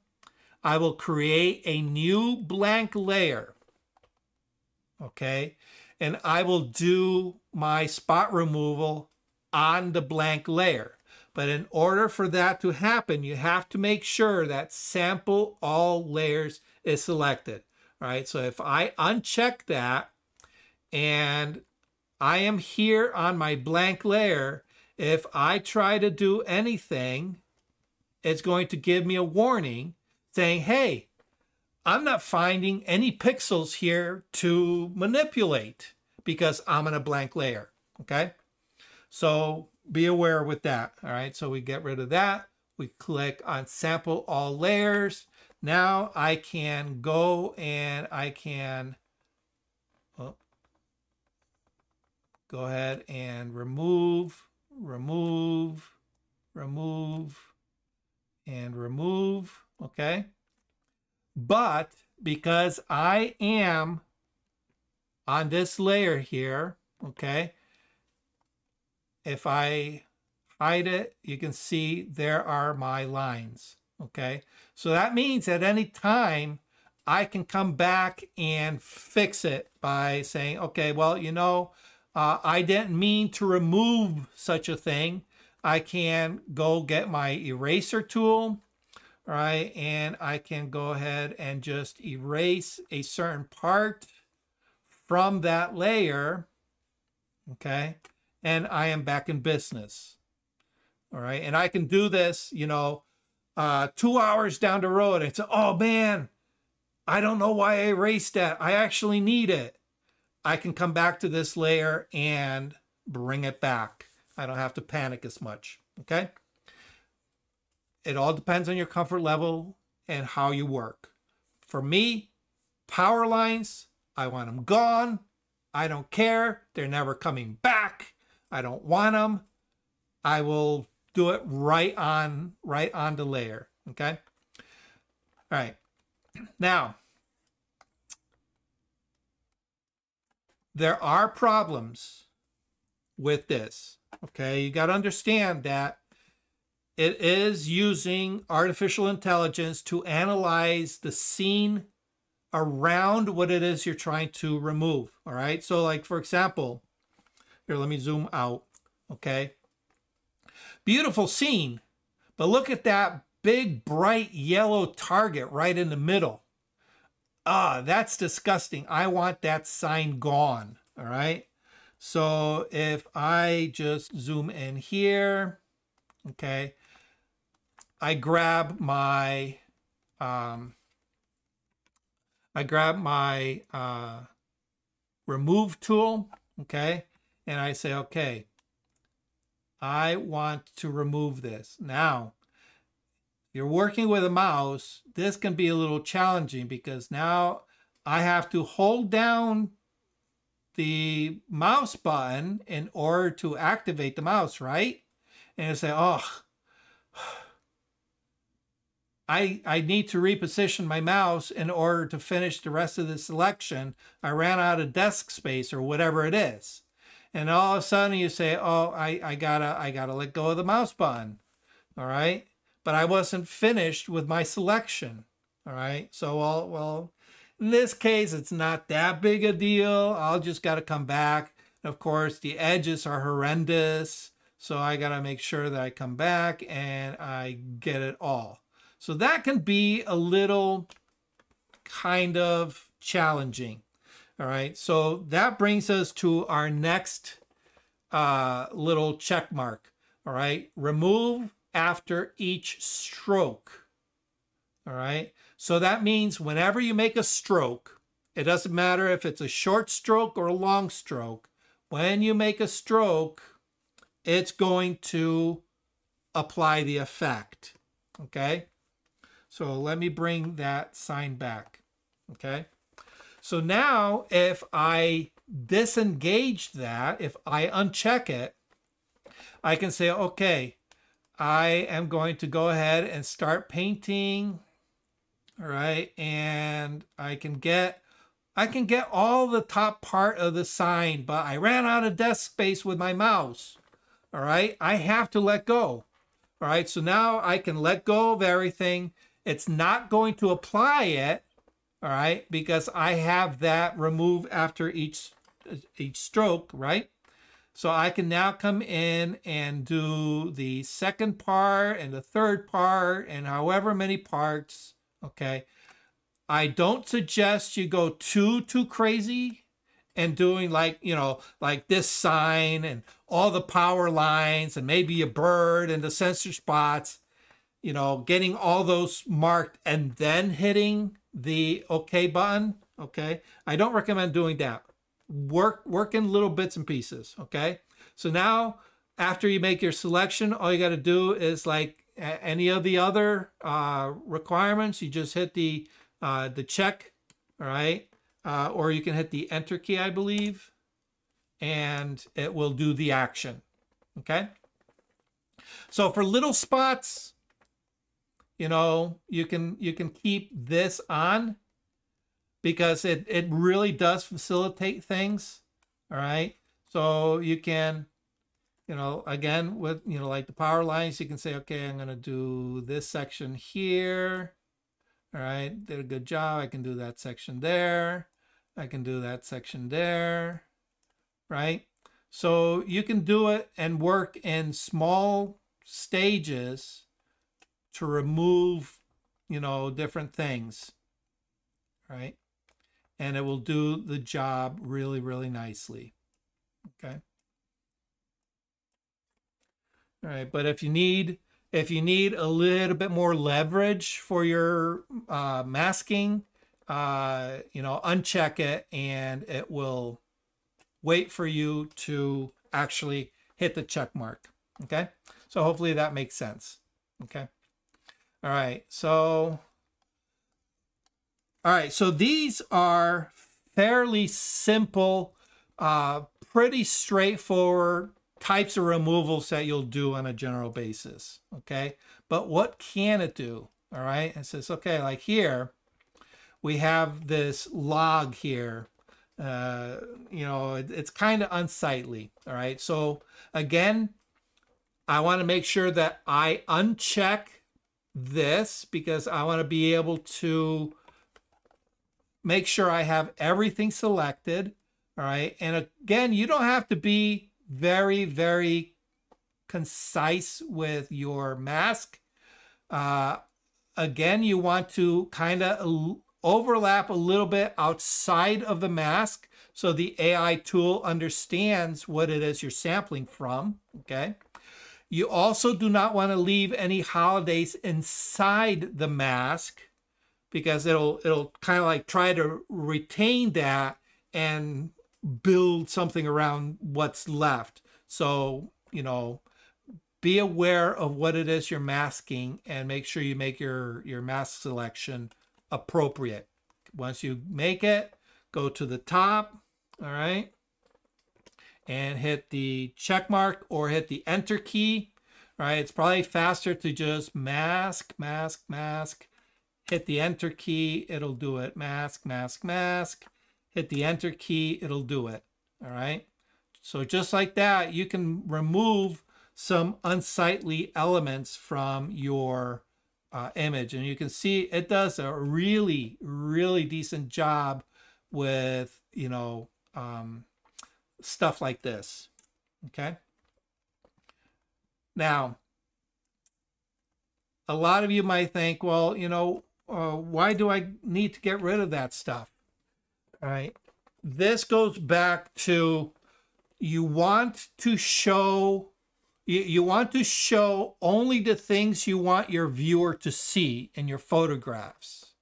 I will create a new blank layer. Okay. And I will do my spot removal on the blank layer. But in order for that to happen, you have to make sure that sample all layers is selected. Right, so if I uncheck that and I am here on my blank layer, if I try to do anything, it's going to give me a warning saying, hey, I'm not finding any pixels here to manipulate because I'm in a blank layer, okay? So be aware with that, all right? So we get rid of that. We click on sample all layers. Now I can go and I can oh, go ahead and remove, remove, remove, and remove, okay? But because I am on this layer here, okay, if I hide it, you can see there are my lines, okay? So that means at any time, I can come back and fix it by saying, okay, well, you know, uh, I didn't mean to remove such a thing. I can go get my eraser tool, right? And I can go ahead and just erase a certain part from that layer, okay? And I am back in business, all right? And I can do this, you know, uh, two hours down the road and say, oh man, I don't know why I erased that. I actually need it. I can come back to this layer and bring it back. I don't have to panic as much, okay? It all depends on your comfort level and how you work. For me, power lines, I want them gone. I don't care. They're never coming back. I don't want them. I will do it right on right on the layer. Okay. All right. Now, there are problems with this. Okay. You got to understand that it is using artificial intelligence to analyze the scene around what it is you're trying to remove. All right. So, like, for example, here, let me zoom out. Okay. Beautiful scene, but look at that big, bright yellow target right in the middle. Ah, that's disgusting. I want that sign gone. All right. So if I just zoom in here, okay, I grab my, um, I grab my uh, remove tool, okay, and I say, okay, I want to remove this. Now, you're working with a mouse, this can be a little challenging because now I have to hold down the mouse button in order to activate the mouse, right? And I say, oh, I, I need to reposition my mouse in order to finish the rest of the selection. I ran out of desk space or whatever it is and all of a sudden you say, "Oh, I, I gotta I gotta let go of the mouse button," all right. But I wasn't finished with my selection, all right. So well, well, in this case, it's not that big a deal. I'll just gotta come back. Of course, the edges are horrendous, so I gotta make sure that I come back and I get it all. So that can be a little kind of challenging. All right, so that brings us to our next uh, little check mark. All right, remove after each stroke. All right, so that means whenever you make a stroke, it doesn't matter if it's a short stroke or a long stroke, when you make a stroke, it's going to apply the effect. Okay, so let me bring that sign back. Okay. So now if I disengage that, if I uncheck it, I can say, okay, I am going to go ahead and start painting. All right. And I can get, I can get all the top part of the sign, but I ran out of desk space with my mouse. All right. I have to let go. All right. So now I can let go of everything. It's not going to apply it all right, because I have that remove after each each stroke, right? So I can now come in and do the second part and the third part and however many parts. Okay. I don't suggest you go too, too crazy and doing like, you know, like this sign and all the power lines and maybe a bird and the sensor spots, you know, getting all those marked and then hitting the OK button. Okay. I don't recommend doing that. Work, work in little bits and pieces. Okay. So now after you make your selection, all you got to do is like any of the other uh, requirements, you just hit the, uh, the check. All right uh, or you can hit the enter key, I believe, and it will do the action. Okay. So for little spots, you know, you can you can keep this on because it it really does facilitate things. All right. So you can, you know, again with you know like the power lines, you can say, okay, I'm gonna do this section here. All right, did a good job. I can do that section there. I can do that section there, right? So you can do it and work in small stages to remove, you know, different things, right? And it will do the job really, really nicely, okay? All right, but if you need if you need a little bit more leverage for your uh, masking, uh, you know, uncheck it and it will wait for you to actually hit the check mark. Okay. So hopefully that makes sense. Okay. All right. So, all right. So these are fairly simple, uh, pretty straightforward types of removals that you'll do on a general basis. Okay. But what can it do? All right. It says, okay, like here, we have this log here. Uh, you know, it, it's kind of unsightly. All right. So again, I want to make sure that I uncheck this because I want to be able to make sure I have everything selected. All right. And again, you don't have to be very, very concise with your mask. Uh, again, you want to kind of overlap a little bit outside of the mask so the AI tool understands what it is you're sampling from, okay? You also do not want to leave any holidays inside the mask because it'll it'll kind of like try to retain that and build something around what's left. So, you know, be aware of what it is you're masking and make sure you make your your mask selection appropriate. Once you make it, go to the top, all right, and hit the check mark or hit the enter key. right? it's probably faster to just mask, mask, mask, hit the enter key, it'll do it. Mask, mask, mask, hit the enter key, it'll do it. All right. So just like that, you can remove some unsightly elements from your uh, image. And you can see it does a really, really decent job with, you know, um, stuff like this. Okay. Now, a lot of you might think, well, you know, uh, why do I need to get rid of that stuff? All right. This goes back to you want to show you, you want to show only the things you want your viewer to see in your photographs.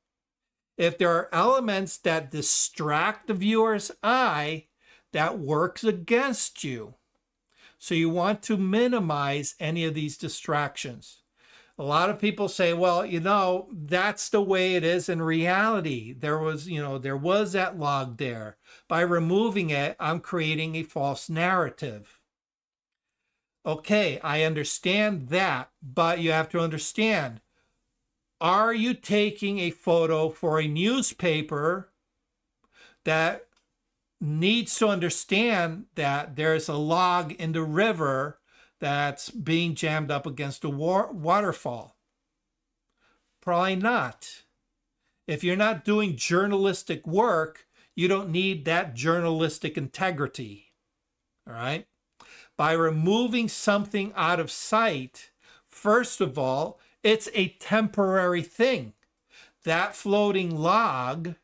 If there are elements that distract the viewer's eye, that works against you. So you want to minimize any of these distractions. A lot of people say, well, you know, that's the way it is in reality. There was, you know, there was that log there. By removing it, I'm creating a false narrative. Okay, I understand that, but you have to understand are you taking a photo for a newspaper that needs to understand that there's a log in the river that's being jammed up against a war- waterfall? Probably not. If you're not doing journalistic work, you don't need that journalistic integrity. All right. by removing something out of sight, first of all, it's a temporary thing. That floating log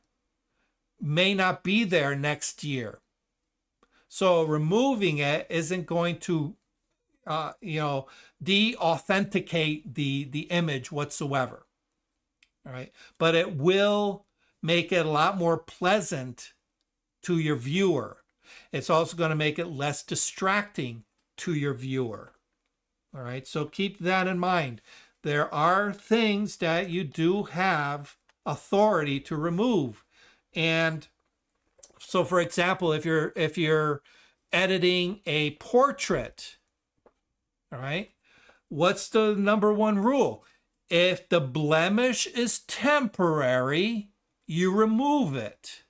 may not be there next year. So removing it isn't going to, uh, you know, de-authenticate the the image whatsoever. All right, but it will make it a lot more pleasant to your viewer. It's also going to make it less distracting to your viewer. All right, so keep that in mind. There are things that you do have authority to remove. And so for example, if you're if you're editing a portrait, all right, what's the number one rule? If the blemish is temporary, you remove it.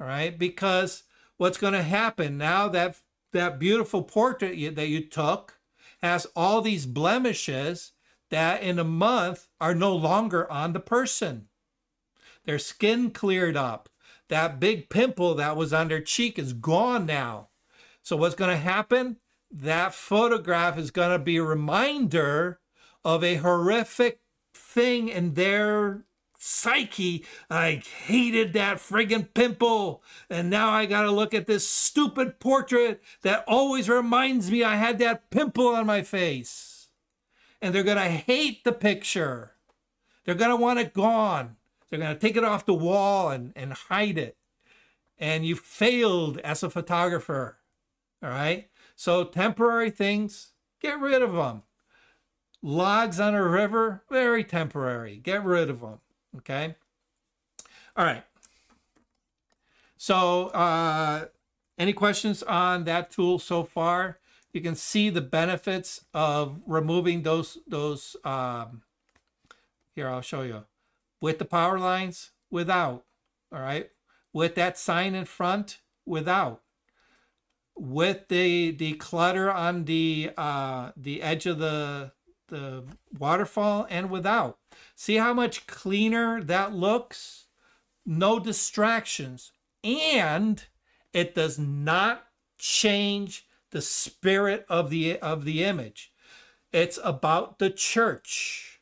All right, because what's going to happen now that that beautiful portrait you, that you took has all these blemishes that in a month are no longer on the person. Their skin cleared up. That big pimple that was on their cheek is gone now. So what's going to happen? That photograph is going to be a reminder of a horrific thing in their psyche. I hated that friggin' pimple. And now I got to look at this stupid portrait that always reminds me I had that pimple on my face. And they're going to hate the picture. They're going to want it gone. They're going to take it off the wall and, and hide it. And you failed as a photographer. All right. So temporary things, get rid of them. Logs on a river, very temporary. Get rid of them. Okay. All right. So, uh, any questions on that tool so far? You can see the benefits of removing those those. Um, here, I'll show you with the power lines, without. All right, with that sign in front, without. With the the clutter on the uh, the edge of the the waterfall and without. See how much cleaner that looks? No distractions. And it does not change the spirit of the of the image. It's about the church.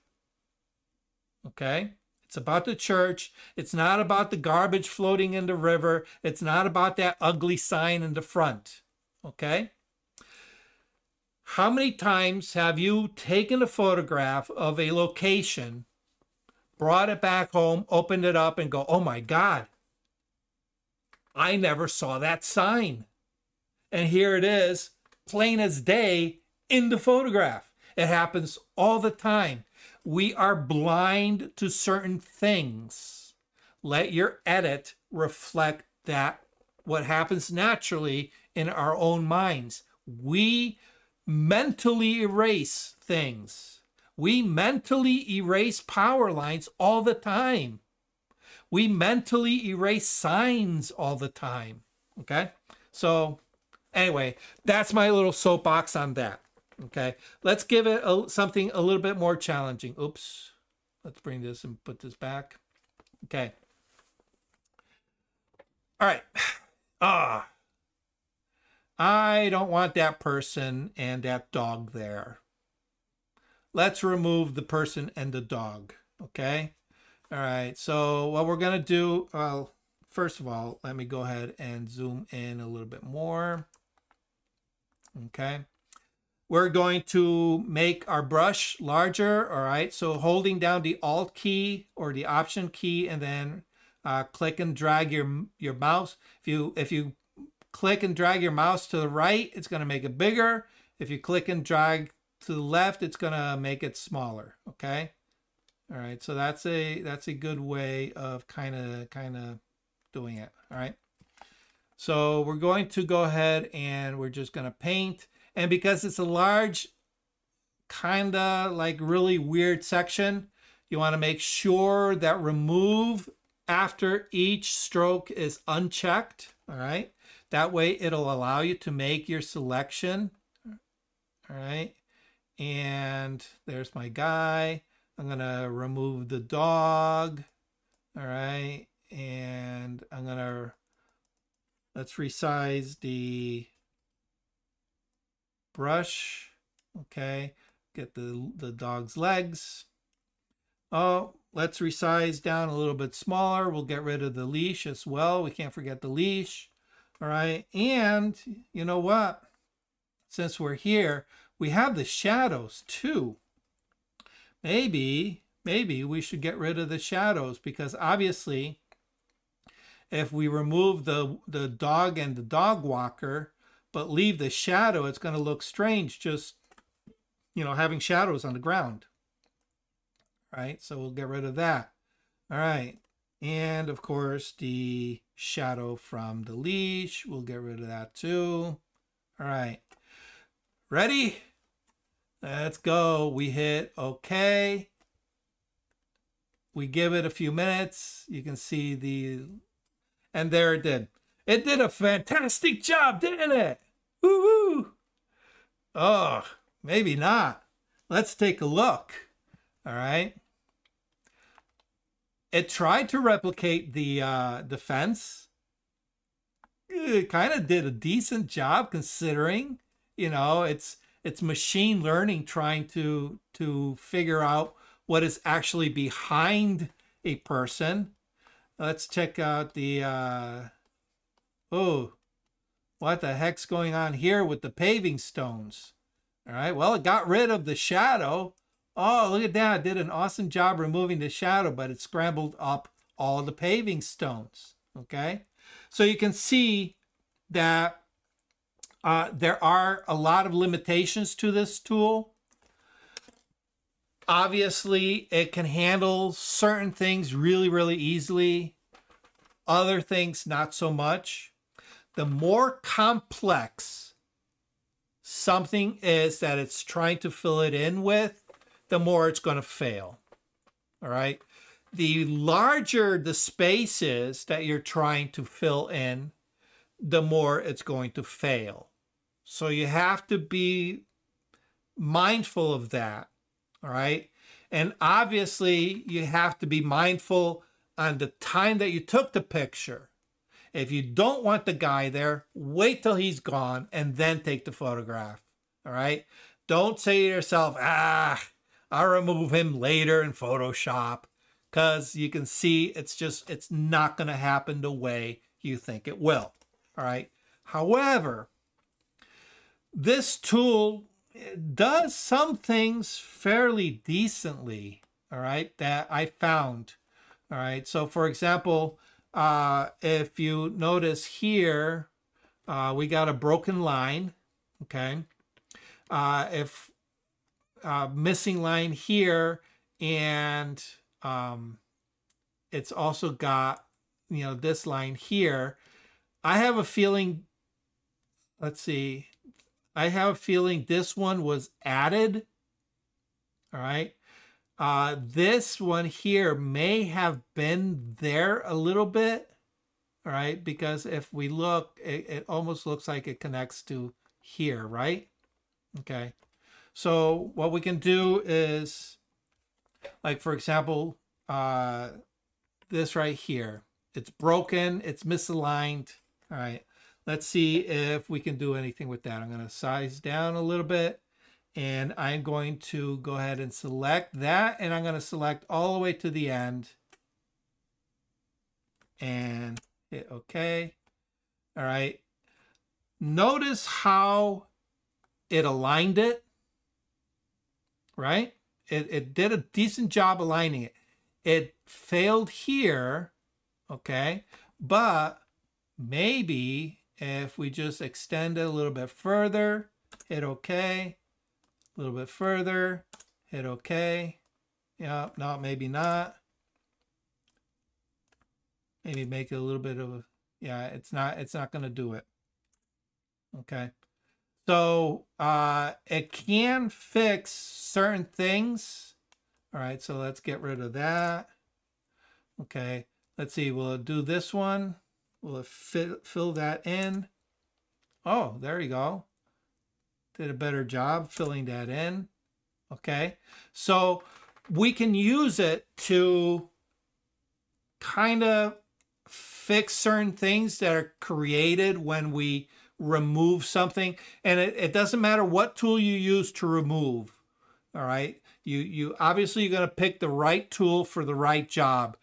Okay? It's about the church. It's not about the garbage floating in the river. It's not about that ugly sign in the front. Okay? How many times have you taken a photograph of a location, brought it back home, opened it up, and go, oh my God, I never saw that sign. And here it is, plain as day, in the photograph. It happens all the time. We are blind to certain things. Let your edit reflect that, what happens naturally in our own minds. We mentally erase things. We mentally erase power lines all the time. We mentally erase signs all the time. Okay. So, anyway, that's my little soapbox on that. Okay. Let's give it a, something a little bit more challenging. Oops. Let's bring this and put this back. Okay. All right. Ah. I don't want that person and that dog there. Let's remove the person and the dog. Okay. All right. So what we're going to do, well, first of all, let me go ahead and zoom in a little bit more. Okay. We're going to make our brush larger. All right. So holding down the Alt key or the Option key and then uh, click and drag your your mouse. If you if you click and drag your mouse to the right, it's going to make it bigger. If you click and drag to the left, it's going to make it smaller. Okay. All right. So that's a, that's a good way of kind of, kind of doing it. All right. So we're going to go ahead and we're just going to paint. And because it's a large, kind of like really weird section, you want to make sure that remove after each stroke is unchecked. All right. That way it'll allow you to make your selection. All right. And there's my guy. I'm to remove the dog. All right. And I'm to, let's resize the brush. Okay, get the, the dog's legs. Oh, let's resize down a little bit smaller. We'll get rid of the leash as well. We can't forget the leash. All right, and you know what? Since we're here, we have the shadows too. Maybe, maybe we should get rid of the shadows because obviously if we remove the, the dog and the dog walker, but leave the shadow, it's going to look strange just, you know, having shadows on the ground. All right, so we'll get rid of that. All right, and of course the shadow from the leash, we'll get rid of that too. All right, ready? Let's go. We hit OK. We give it a few minutes. You can see the and there it did. It did a fantastic job, didn't it? Woo. Oh, maybe not. Let's take a look. All right. It tried to replicate the uh. It kind of did a decent job considering, you know, it's it's machine learning trying to to figure out what is actually behind a person Let's check out the, uh, oh, what the heck's going on here with the paving stones? All right, well, it got rid of the shadow. Oh, look at that. It did an awesome job removing the shadow, but it scrambled up all the paving stones. Okay, so you can see that uh, there are a lot of limitations to this tool. Obviously, it can handle certain things really, really easily. Other things, not so much. The more complex something is that it's trying to fill it in with, the more it's going to fail. All right. The larger the space is that you're trying to fill in, the more it's going to fail. So you have to be mindful of that. All right. And obviously, you have to be mindful on the time that you took the picture. If you don't want the guy there, wait till he's gone and then take the photograph. All right. Don't say to yourself, ah, I'll remove him later in Photoshop because you can see it's just, it's not going to happen the way you think it will. All right. However, this tool does some things fairly decently, all right, that I found. All right, so for example, uh, if you notice here, uh, we got a broken line, okay? Uh, if uh, missing line here, and um, it's also got, you know, this line here. I have a feeling, let's see, I have a feeling this one was added. All right. Uh, this one here may have been there a little bit. All right. Because if we look, it, it almost looks like it connects to here, right? Okay. So what we can do is, like, for example, uh, this right here. It's broken. It's misaligned. All right. Let's see if we can do anything with that. I'm going to size down a little bit and I'm going to go ahead and select that and I'm going to select all the way to the end and hit OK. All right. Notice how it aligned it, right? It, it did a decent job aligning it. It failed here, okay? But maybe if we just extend it a little bit further, hit OK, a little bit further, hit OK. Yeah, no, maybe not. Maybe make it a little bit of, a, yeah, it's not, it's not going to do it. Okay. So uh, it can fix certain things. All right, so let's get rid of that. Okay, let's see, will it do this one? Will it fit, fill that in? Oh, there you go. Did a better job filling that in. Okay, so we can use it to kind of fix certain things that are created when we remove something. And it, it doesn't matter what tool you use to remove. All right. You, you obviously you're going to pick the right tool for the right job.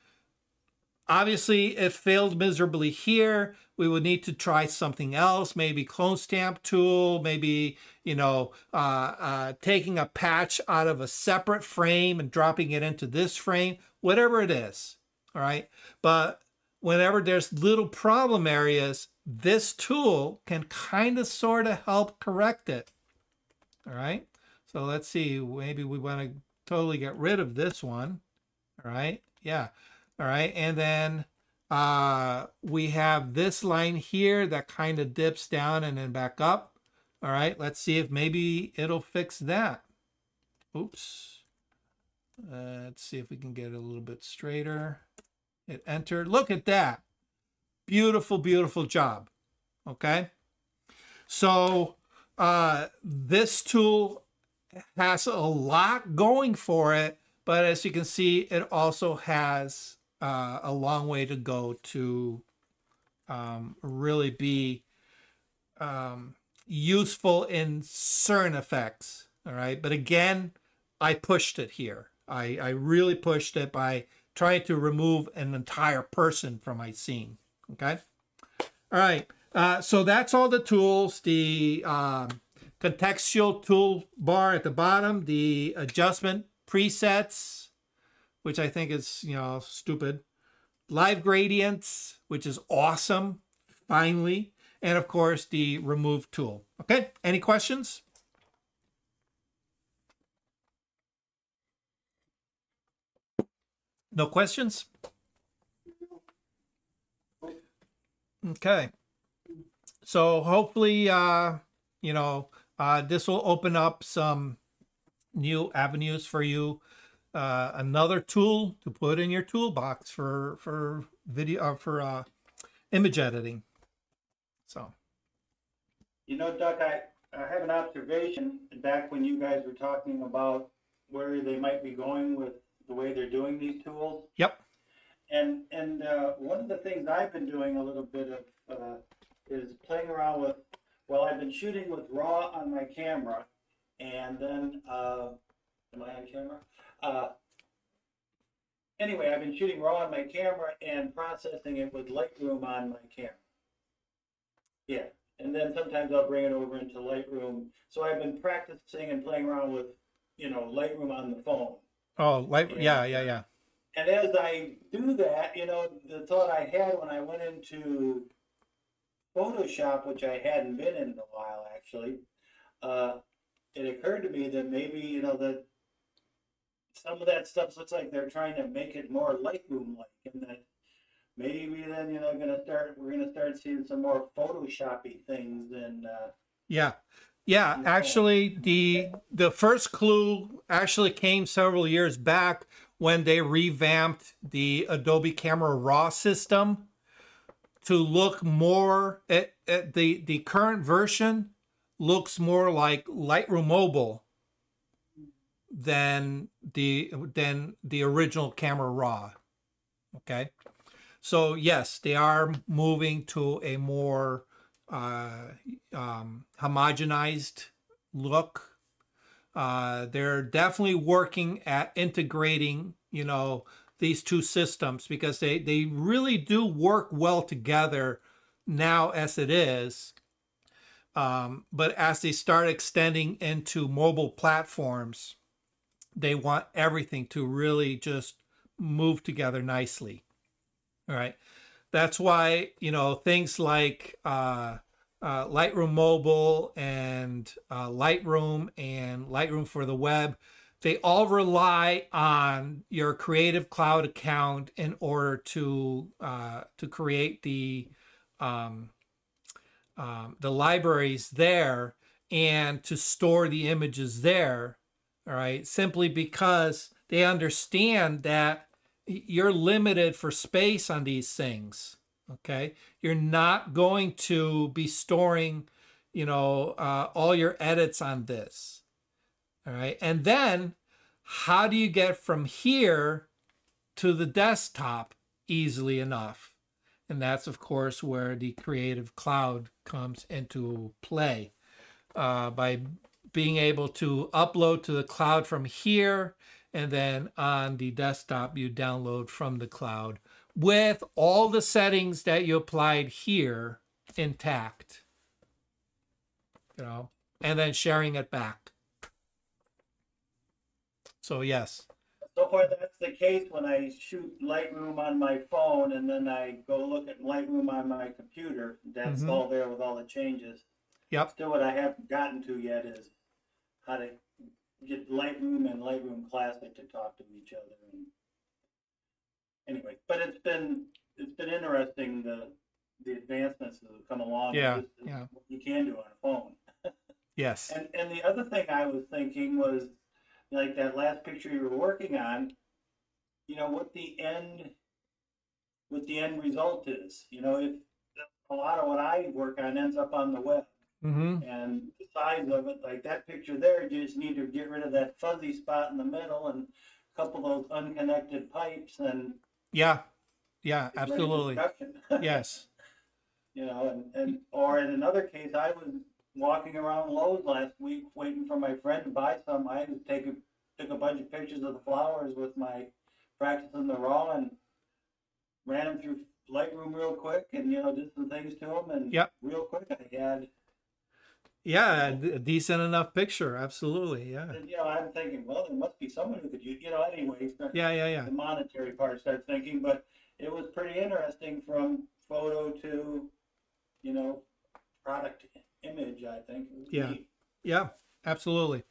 Obviously, it failed miserably here. We would need to try something else, maybe clone stamp tool, maybe, you know, uh, uh, taking a patch out of a separate frame and dropping it into this frame, whatever it is. All right. But whenever there's little problem areas, this tool can kind of sort of help correct it. All right. So let's see, maybe we want to totally get rid of this one. All right. Yeah. All right. And then uh, we have this line here that kind of dips down and then back up. All right. Let's see if maybe it'll fix that. Oops. Let's see if we can get it a little bit straighter. It entered. Look at that. Beautiful, beautiful job. Okay. So uh, this tool has a lot going for it, but as you can see, it also has uh, a long way to go to um, really be um, useful in certain effects. All right. But again, I pushed it here. I, I really pushed it by trying to remove an entire person from my scene. Okay. All right. Uh, so that's all the tools. The um, contextual toolbar at the bottom, the adjustment presets, which I think is, you know, stupid. Live gradients, which is awesome, finally. And of course, the remove tool. Okay, any questions? No questions? Okay. So hopefully, uh, you know, uh, this will open up some new avenues for you. Uh, another tool to put in your toolbox for for video uh, for uh, image editing. So, You know, Doc, I, I have an observation back when you guys were talking about where they might be going with the way they're doing these tools. yep. And and uh, one of the things I've been doing a little bit of uh, is playing around with. Well, I've been shooting with RAW on my camera, and then uh, am I on camera? Uh, anyway, I've been shooting RAW on my camera and processing it with Lightroom on my camera. Yeah, and then sometimes I'll bring it over into Lightroom. So I've been practicing and playing around with, you know, Lightroom on the phone. Oh, like yeah, yeah, yeah. And as I do that, you know, the thought I had when I went into Photoshop, which I hadn't been in a while actually, uh, it occurred to me that maybe, you know, that some of that stuff looks like they're trying to make it more Lightroom like, and that maybe then, you know, gonna start, we're gonna start seeing some more Photoshoppy things and, uh, Yeah. Yeah, actually the the first clue actually came several years back when they revamped the Adobe Camera Raw system to look more at, at the the current version looks more like Lightroom Mobile than the than the original Camera Raw. Okay? So yes, they are moving to a more uh, um, homogenized look. Uh, they're definitely working at integrating, you know, these two systems because they, they really do work well together now as it is. Um, but as they start extending into mobile platforms, they want everything to really just move together nicely. All right. That's why, you know, things like uh, uh, Lightroom Mobile and uh, Lightroom and Lightroom for the web, they all rely on your Creative Cloud account in order to uh, to create the um, um, the libraries there and to store the images there. All right, simply because they understand that you're limited for space on these things okay you're not going to be storing you know uh, all your edits on this all right and then how do you get from here to the desktop easily enough And that's, of course, where the Creative Cloud comes into play. Uh, by being able to upload to the cloud from here, and then on the desktop, you download from the cloud with all the settings that you applied here intact. You know, and then sharing it back. So, yes. So far, that's the case when I shoot Lightroom on my phone and then I go look at Lightroom on my computer. That's Mhm. all there with all the changes. Yep. Still, what I haven't gotten to yet is how to get Lightroom and Lightroom Classic to talk to each other. And anyway, but it's been it's been interesting the the advancements that have come along. Yeah, This yeah. what You can do on a phone. Yes. And and the other thing I was thinking was like that last picture you were working on, you know, what the end what the end result is. You know, if a lot of what I work on ends up on the web Mm-hmm. and the size of it, like that picture there, you just need to get rid of that fuzzy spot in the middle and a couple of those unconnected pipes and Yeah. Yeah, it's ready for absolutely. Yes. you know, and, and or in another case, I was walking around Lowe's last week waiting for my friend to buy some. I to take a took a bunch of pictures of the flowers with my practicing the raw and ran them through Lightroom real quick and you know did some things to them and Yep. real quick I had Yeah, a decent enough picture. Absolutely. Yeah. and, you know I'm thinking well there must be someone who could use you know anyway Yeah, yeah, yeah. the monetary part start thinking but it was pretty interesting from photo to you know product image I think Yeah. neat. Yeah, absolutely.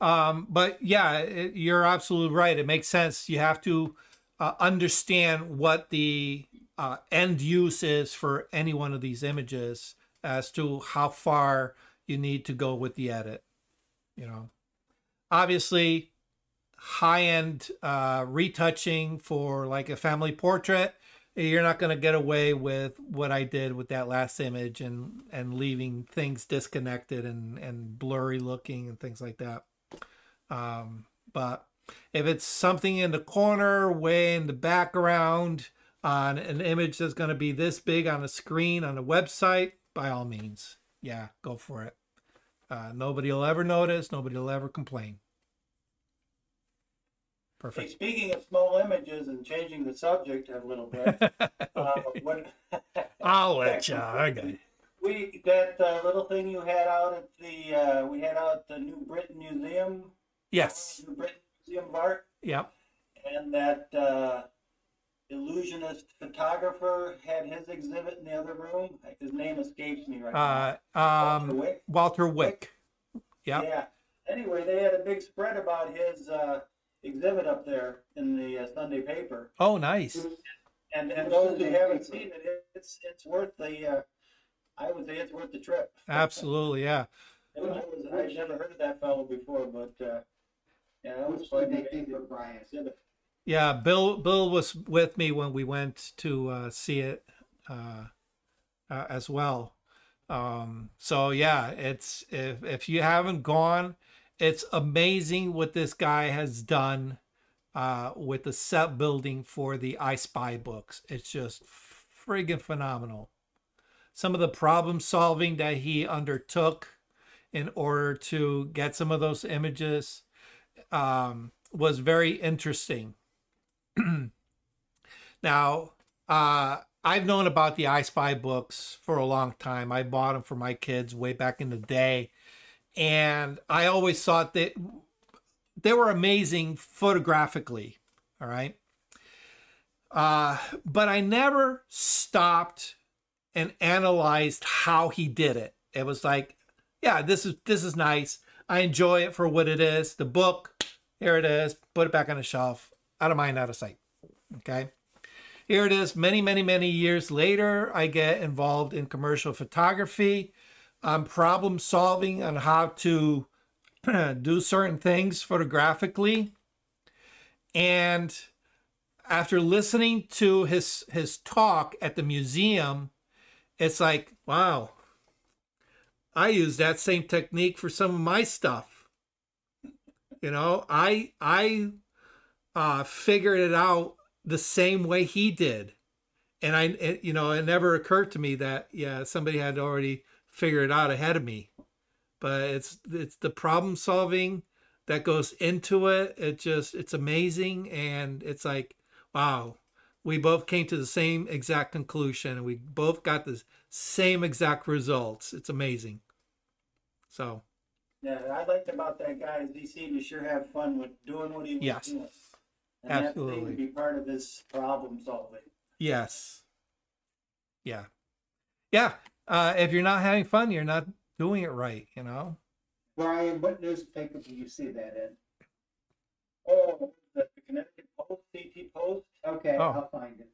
Um, but yeah, it, you're absolutely right. It makes sense. You have to uh, understand what the uh, end use is for any one of these images as to how far you need to go with the edit. You know, obviously, high end uh, retouching for like a family portrait, you're not going to get away with what I did with that last image and and leaving things disconnected and and blurry looking and things like that. Um, but if it's something in the corner, way in the background, on an image that's going to be this big on a screen on a website, by all means, yeah, go for it. Uh, nobody will ever notice. Nobody will ever complain. Hey, Perfect. speaking of small images and changing the subject a little bit, uh, when I'll let you. Okay. we that uh, little thing you had out at the uh, we had out the New Britain Museum, Yes. New Britain Museum of Art, Yep. and that uh, illusionist photographer had his exhibit in the other room. His name escapes me right Uh, now. Walter um, Wick. Walter Wick. Yep. Yeah. Anyway, they had a big spread about his uh, exhibit up there in the uh, Sunday paper. Oh, nice. And and those who haven't seen it, it- it's it's worth the. Uh, I would say it's worth the trip. Absolutely. Yeah. I was I never heard of that fellow before, but uh, yeah, that was Which quite they an think amazing Brian. exhibit. Yeah, Bill Bill was with me when we went to uh, see it uh, uh, as well. Um, so yeah, it's if if you haven't gone, it's amazing what this guy has done uh, with the set building for the I Spy books. It's just friggin' phenomenal. Some of the problem solving that he undertook in order to get some of those images um, was very interesting. now, uh, I've known about the I Spy books for a long time. I bought them for my kids way back in the day. And I always thought that they were amazing photographically. All right. Uh, but I never stopped and analyzed how he did it. It was like, yeah, this is this is nice. I enjoy it for what it is. The book, here it is. Put it back on the shelf. Out of mind, out of sight. Okay. Here it is. Many, many, many years later, I get involved in commercial photography. I'm problem solving on how to do certain things photographically. And after listening to his his talk at the museum, it's like, wow, I use that same technique for some of my stuff. You know, I I uh, figured it out the same way he did, and I, it, you know, it never occurred to me that yeah, somebody had already figured it out ahead of me. But it's it's the problem solving that goes into it. It just it's amazing, and it's like wow, we both came to the same exact conclusion, and we both got the same exact results. It's amazing. So Yeah, I liked about that guy is he seemed to sure have fun with doing what he was Yes. doing. And that Absolutely. seemed to be part of his problem solving. yes, yeah, yeah. Uh, if you're not having fun, you're not doing it right. You know. Brian, what newspaper do you see that in? Oh, the, the Connecticut Post, CT Post. Okay, Oh. I'll find it.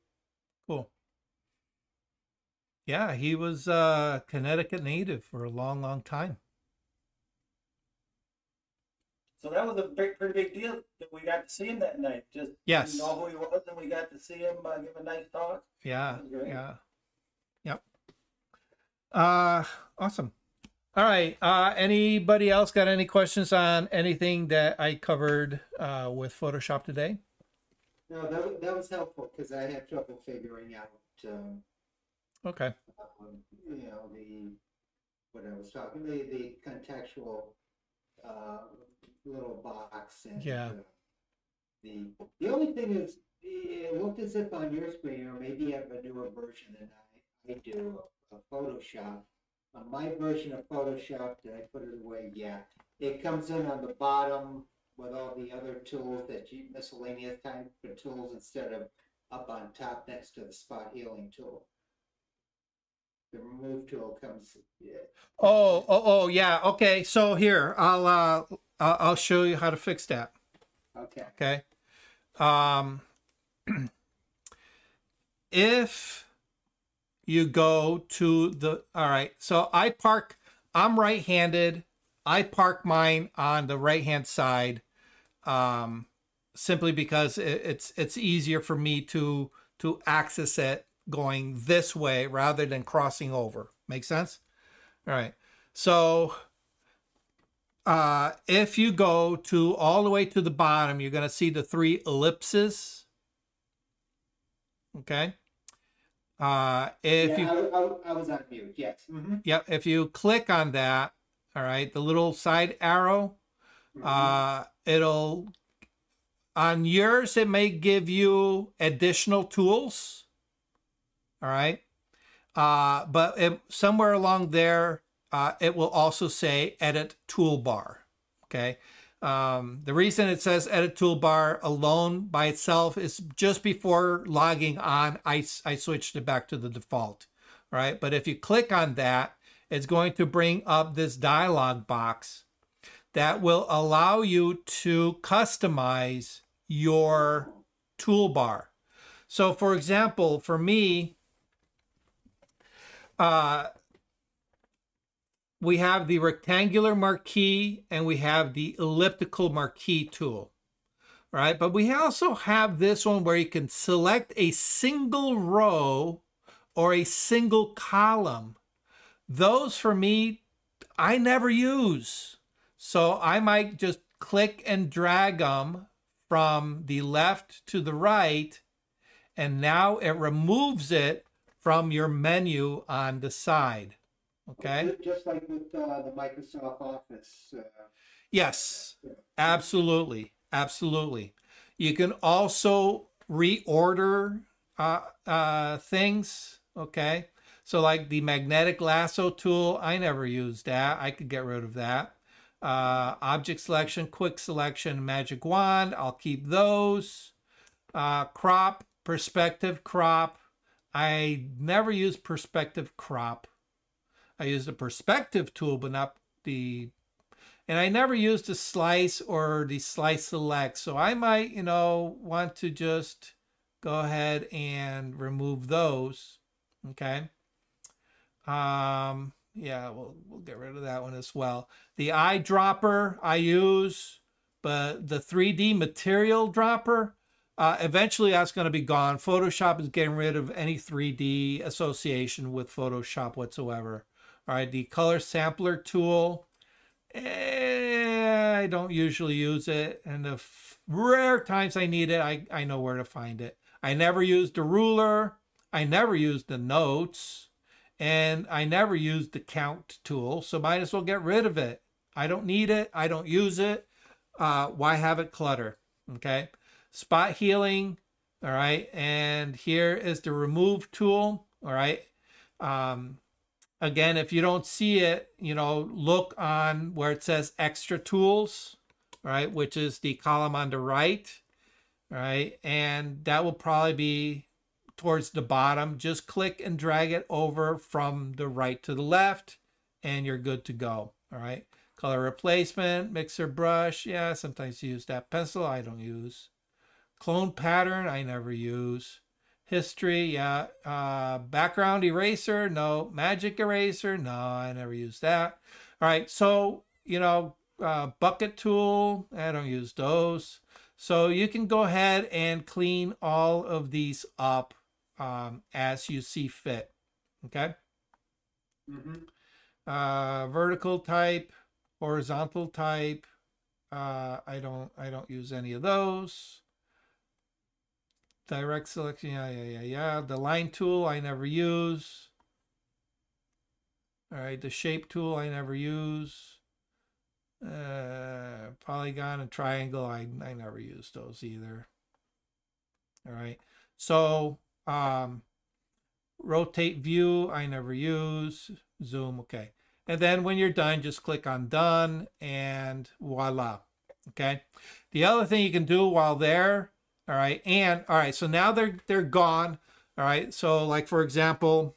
Cool. Yeah, he was a Connecticut native for a long, long time. So that was a big, pretty big deal that we got to see him that night. Just Yes. didn't know who he was, and we got to see him uh, give a nice talk. Yeah, That's yeah, yep. Uh, awesome. All right. Uh, anybody else got any questions on anything that I covered uh, with Photoshop today? No, that, wa- that was helpful because I had trouble figuring out, um, Okay. um, you know, the, what I was talking, the, the contextual, uh, little box and. Yeah. uh, The, the only thing is, it looked as if on your screen, or maybe you have a newer version than I, I do of Photoshop. On my version of Photoshop, did I put it away? Yeah. It comes in on the bottom with all the other tools that you, miscellaneous type of tools instead of up on top next to the spot healing tool. The remove tool comes, yeah. Oh, oh, oh, yeah. Okay. So here, I'll uh, I'll show you how to fix that. Okay. Okay. Um, if you go to the, all right. So I park, I'm right handed. I park mine on the right hand side um, simply because it, it's, it's easier for me to, to access it going this way rather than crossing over. Make sense? All right. So uh, if you go to all the way to the bottom, you're going to see the three ellipses. Okay. Uh, if Yeah, you, I, I, I was on mute, yes. Mm-hmm. yeah, if you click on that, all right, the little side arrow, uh, it'll, on yours, it may give you additional tools. All right. Uh, but it, somewhere along there, uh, it will also say edit toolbar. Okay. Um, the reason it says edit toolbar alone by itself is just before logging on, I, I switched it back to the default. All right. But if you click on that, it's going to bring up this dialog box that will allow you to customize your toolbar. So for example, for me, uh, we have the rectangular marquee and we have the elliptical marquee tool. Right, but we also have this one where you can select a single row or a single column. Those for me, I never use. So I might just click and drag them from the left to the right, and now it removes it from your menu on the side. Okay. Just like with uh, the Microsoft Office. Uh, Yes, absolutely. Absolutely. You can also reorder uh, uh, things. Okay. So, like the magnetic lasso tool, I never used that. I could get rid of that. Uh, object selection, quick selection, magic wand, I'll keep those. Uh, crop, perspective crop. I never use perspective crop. I use the perspective tool, but not the and I never used the slice or the slice select. So I might, you know, want to just go ahead and remove those. Okay. Um, yeah, we'll, we'll get rid of that one as well. The eyedropper I use, but the 3D material dropper, uh, eventually that's going to be gone. Photoshop is getting rid of any 3D association with Photoshop whatsoever. All right, the color sampler tool, eh, I don't usually use it. And the rare times I need it, I, I know where to find it. I never use the ruler. I never use the notes and I never use the count tool. So might as well get rid of it. I don't need it. I don't use it. Uh, why have it clutter? Okay. Spot healing. All right. And here is the remove tool. All right. Um, again, if you don't see it, you know, look on where it says extra tools, right, which is the column on the right, right, and that will probably be towards the bottom. Just click and drag it over from the right to the left, and you're good to go, all right. Color replacement, mixer brush, yeah, sometimes you use that pencil, I don't use. Clone pattern, I never use. History yeah. Uh, background eraser no. Magic eraser no i never use that. All right so you know uh, bucket tool i don't use those. So you can go ahead and clean all of these up um, as you see fit okay? Mm-hmm. uh, vertical type horizontal type uh, i don't i don't use any of those direct selection yeah yeah yeah yeah. The line tool i never use. All right the shape tool i never use. Uh polygon and triangle i i never use those either. All right so um rotate view i never use. Zoom okay. And then when you're done just click on done and voila okay? The other thing you can do while there all right and all right so now they're they're gone. All right so like for example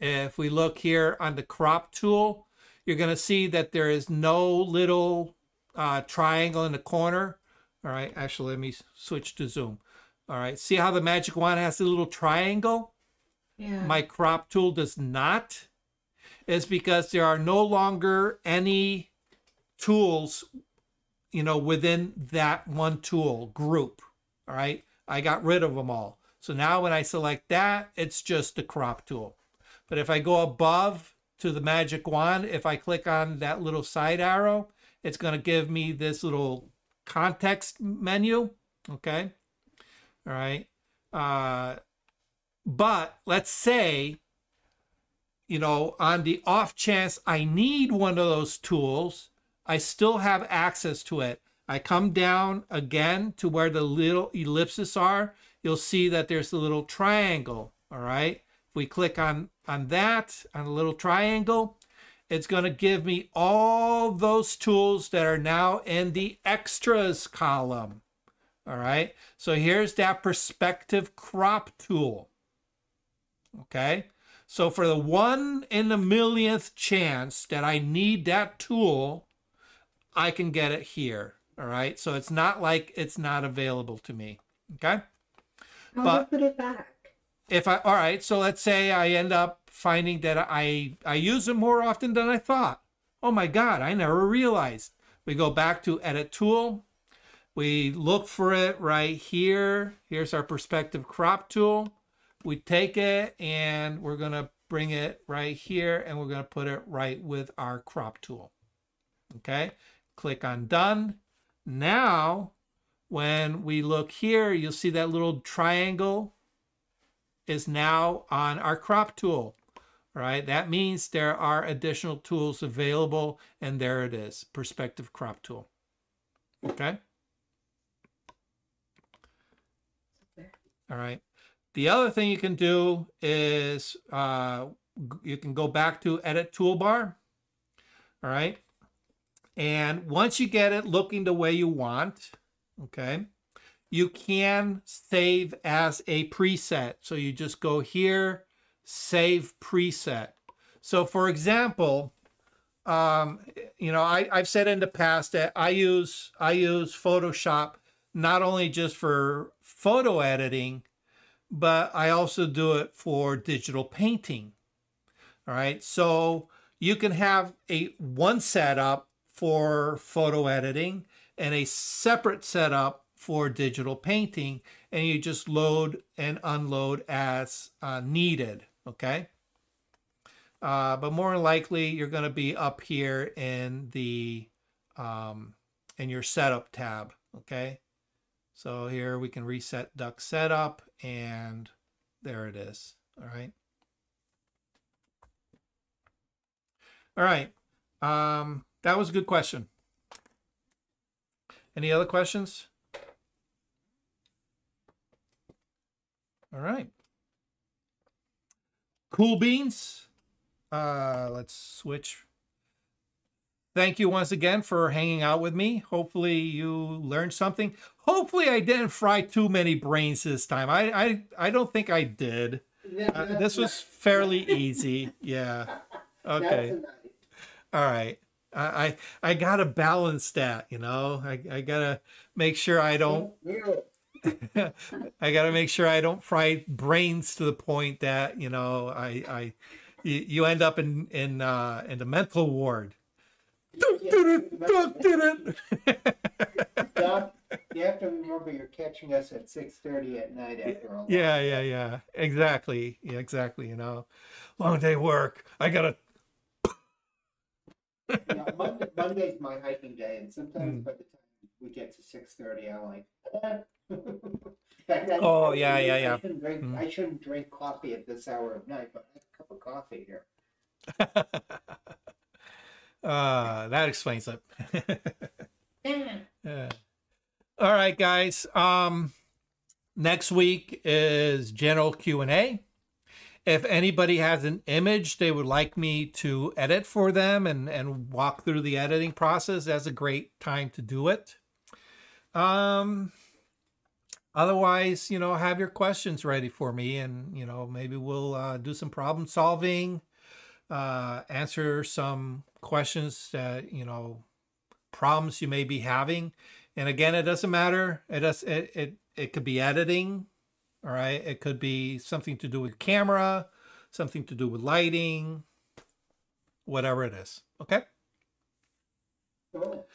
if we look here on the crop tool you're going to see that there is no little uh, triangle in the corner. All right actually let me switch to zoom. All right see how the magic wand has a little triangle? Yeah. my crop tool does not. Is because there are no longer any tools you know within that one tool group all right? I got rid of them all. So now when i select that it's just the crop tool. But if i go above to the magic wand if i click on that little side arrow it's going to give me this little context menu okay? All right uh but let's say, you know, on the off chance I need one of those tools, I still have access to it. I come down again to where the little ellipses are. You'll see that there's a little triangle. All right. If we click on, on that, on a little triangle, it's going to give me all those tools that are now in the extras column. All right. So here's that perspective crop tool. Okay. So for the one in a millionth chance that I need that tool, I can get it here. All right. So it's not like it's not available to me. Okay. How but- put it back? If I, all right. So let's say I end up finding that I, I use them more often than I thought. Oh my God. I never realized. We go back to edit tool. We look for it right here. Here's our perspective crop tool we take it and we're going to bring it right here and we're going to put it right with our crop tool. Okay, click on done. Now, when we look here, you'll see that little triangle is now on our crop tool. All right, that means there are additional tools available and there it is, perspective crop tool. Okay. All right. The other thing you can do is uh, you can go back to edit toolbar. All right. And once you get it looking the way you want, okay, you can save as a preset. So you just go here, save preset. So for example, um, you know, I, I've said in the past that I use I use Photoshop not only just for photo editing, but I also do it for digital painting. All right. So you can have a one setup for photo editing and a separate setup for digital painting, and you just load and unload as uh, needed. Okay. Uh, but more likely, you're going to be up here in the um, in your setup tab. Okay. So here we can reset duck setup and There it is. All right. All right. Um, that was a good question. Any other questions? All right. Cool beans. Uh, let's switch. Thank you once again for hanging out with me. Hopefully you learned something. Hopefully I didn't fry too many brains this time. I I, I don't think I did. Uh, this was fairly easy. Yeah. Okay. All right. I, I I gotta balance that, you know. I, I gotta make sure I don't I gotta make sure I don't fry brains to the point that, you know, I I you, you end up in in uh in the mental ward. Duck did it, Duck did it. Doc, you have to remember you're catching us at six thirty at night after all. yeah, yeah, yeah. Exactly. Yeah, exactly, you know. Long day work. I gotta Yeah, Monday, Monday's my hiking day, and sometimes Mm. by the time we get to six thirty, I'm like. In fact, I- Oh, I yeah, shouldn't- yeah, I yeah. shouldn't drink. Mm. I shouldn't drink coffee at this hour of night, but I have a cup of coffee here. uh that explains it. Yeah. All right, guys. Um, next week is general Q and A. If anybody has an image they would like me to edit for them and and walk through the editing process, that's a great time to do it. Um, otherwise, you know, have your questions ready for me, and you know, maybe we'll uh, do some problem solving, uh, answer some questions that you know problems you may be having. And again, it doesn't matter. It does it it, it could be editing, all right? It could be something to do with camera, something to do with lighting, whatever it is. Okay? Cool.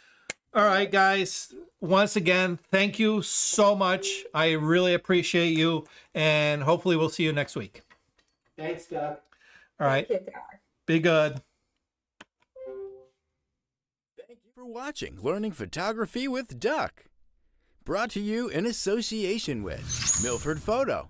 All right, guys. Once again, thank you so much. I really appreciate you and hopefully we'll see you next week. Thanks, Doc. All right. Thank you, Doc. Be good. Thank you for watching Learning Photography with Duck. Brought to you in association with Milford Photo,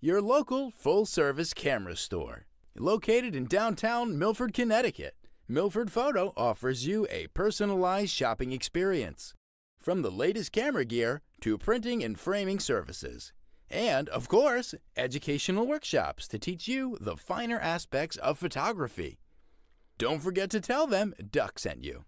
your local full service camera store. Located in downtown Milford, Connecticut, Milford Photo offers you a personalized shopping experience. From the latest camera gear to printing and framing services. And, of course, educational workshops to teach you the finer aspects of photography. Don't forget to tell them Duck sent you.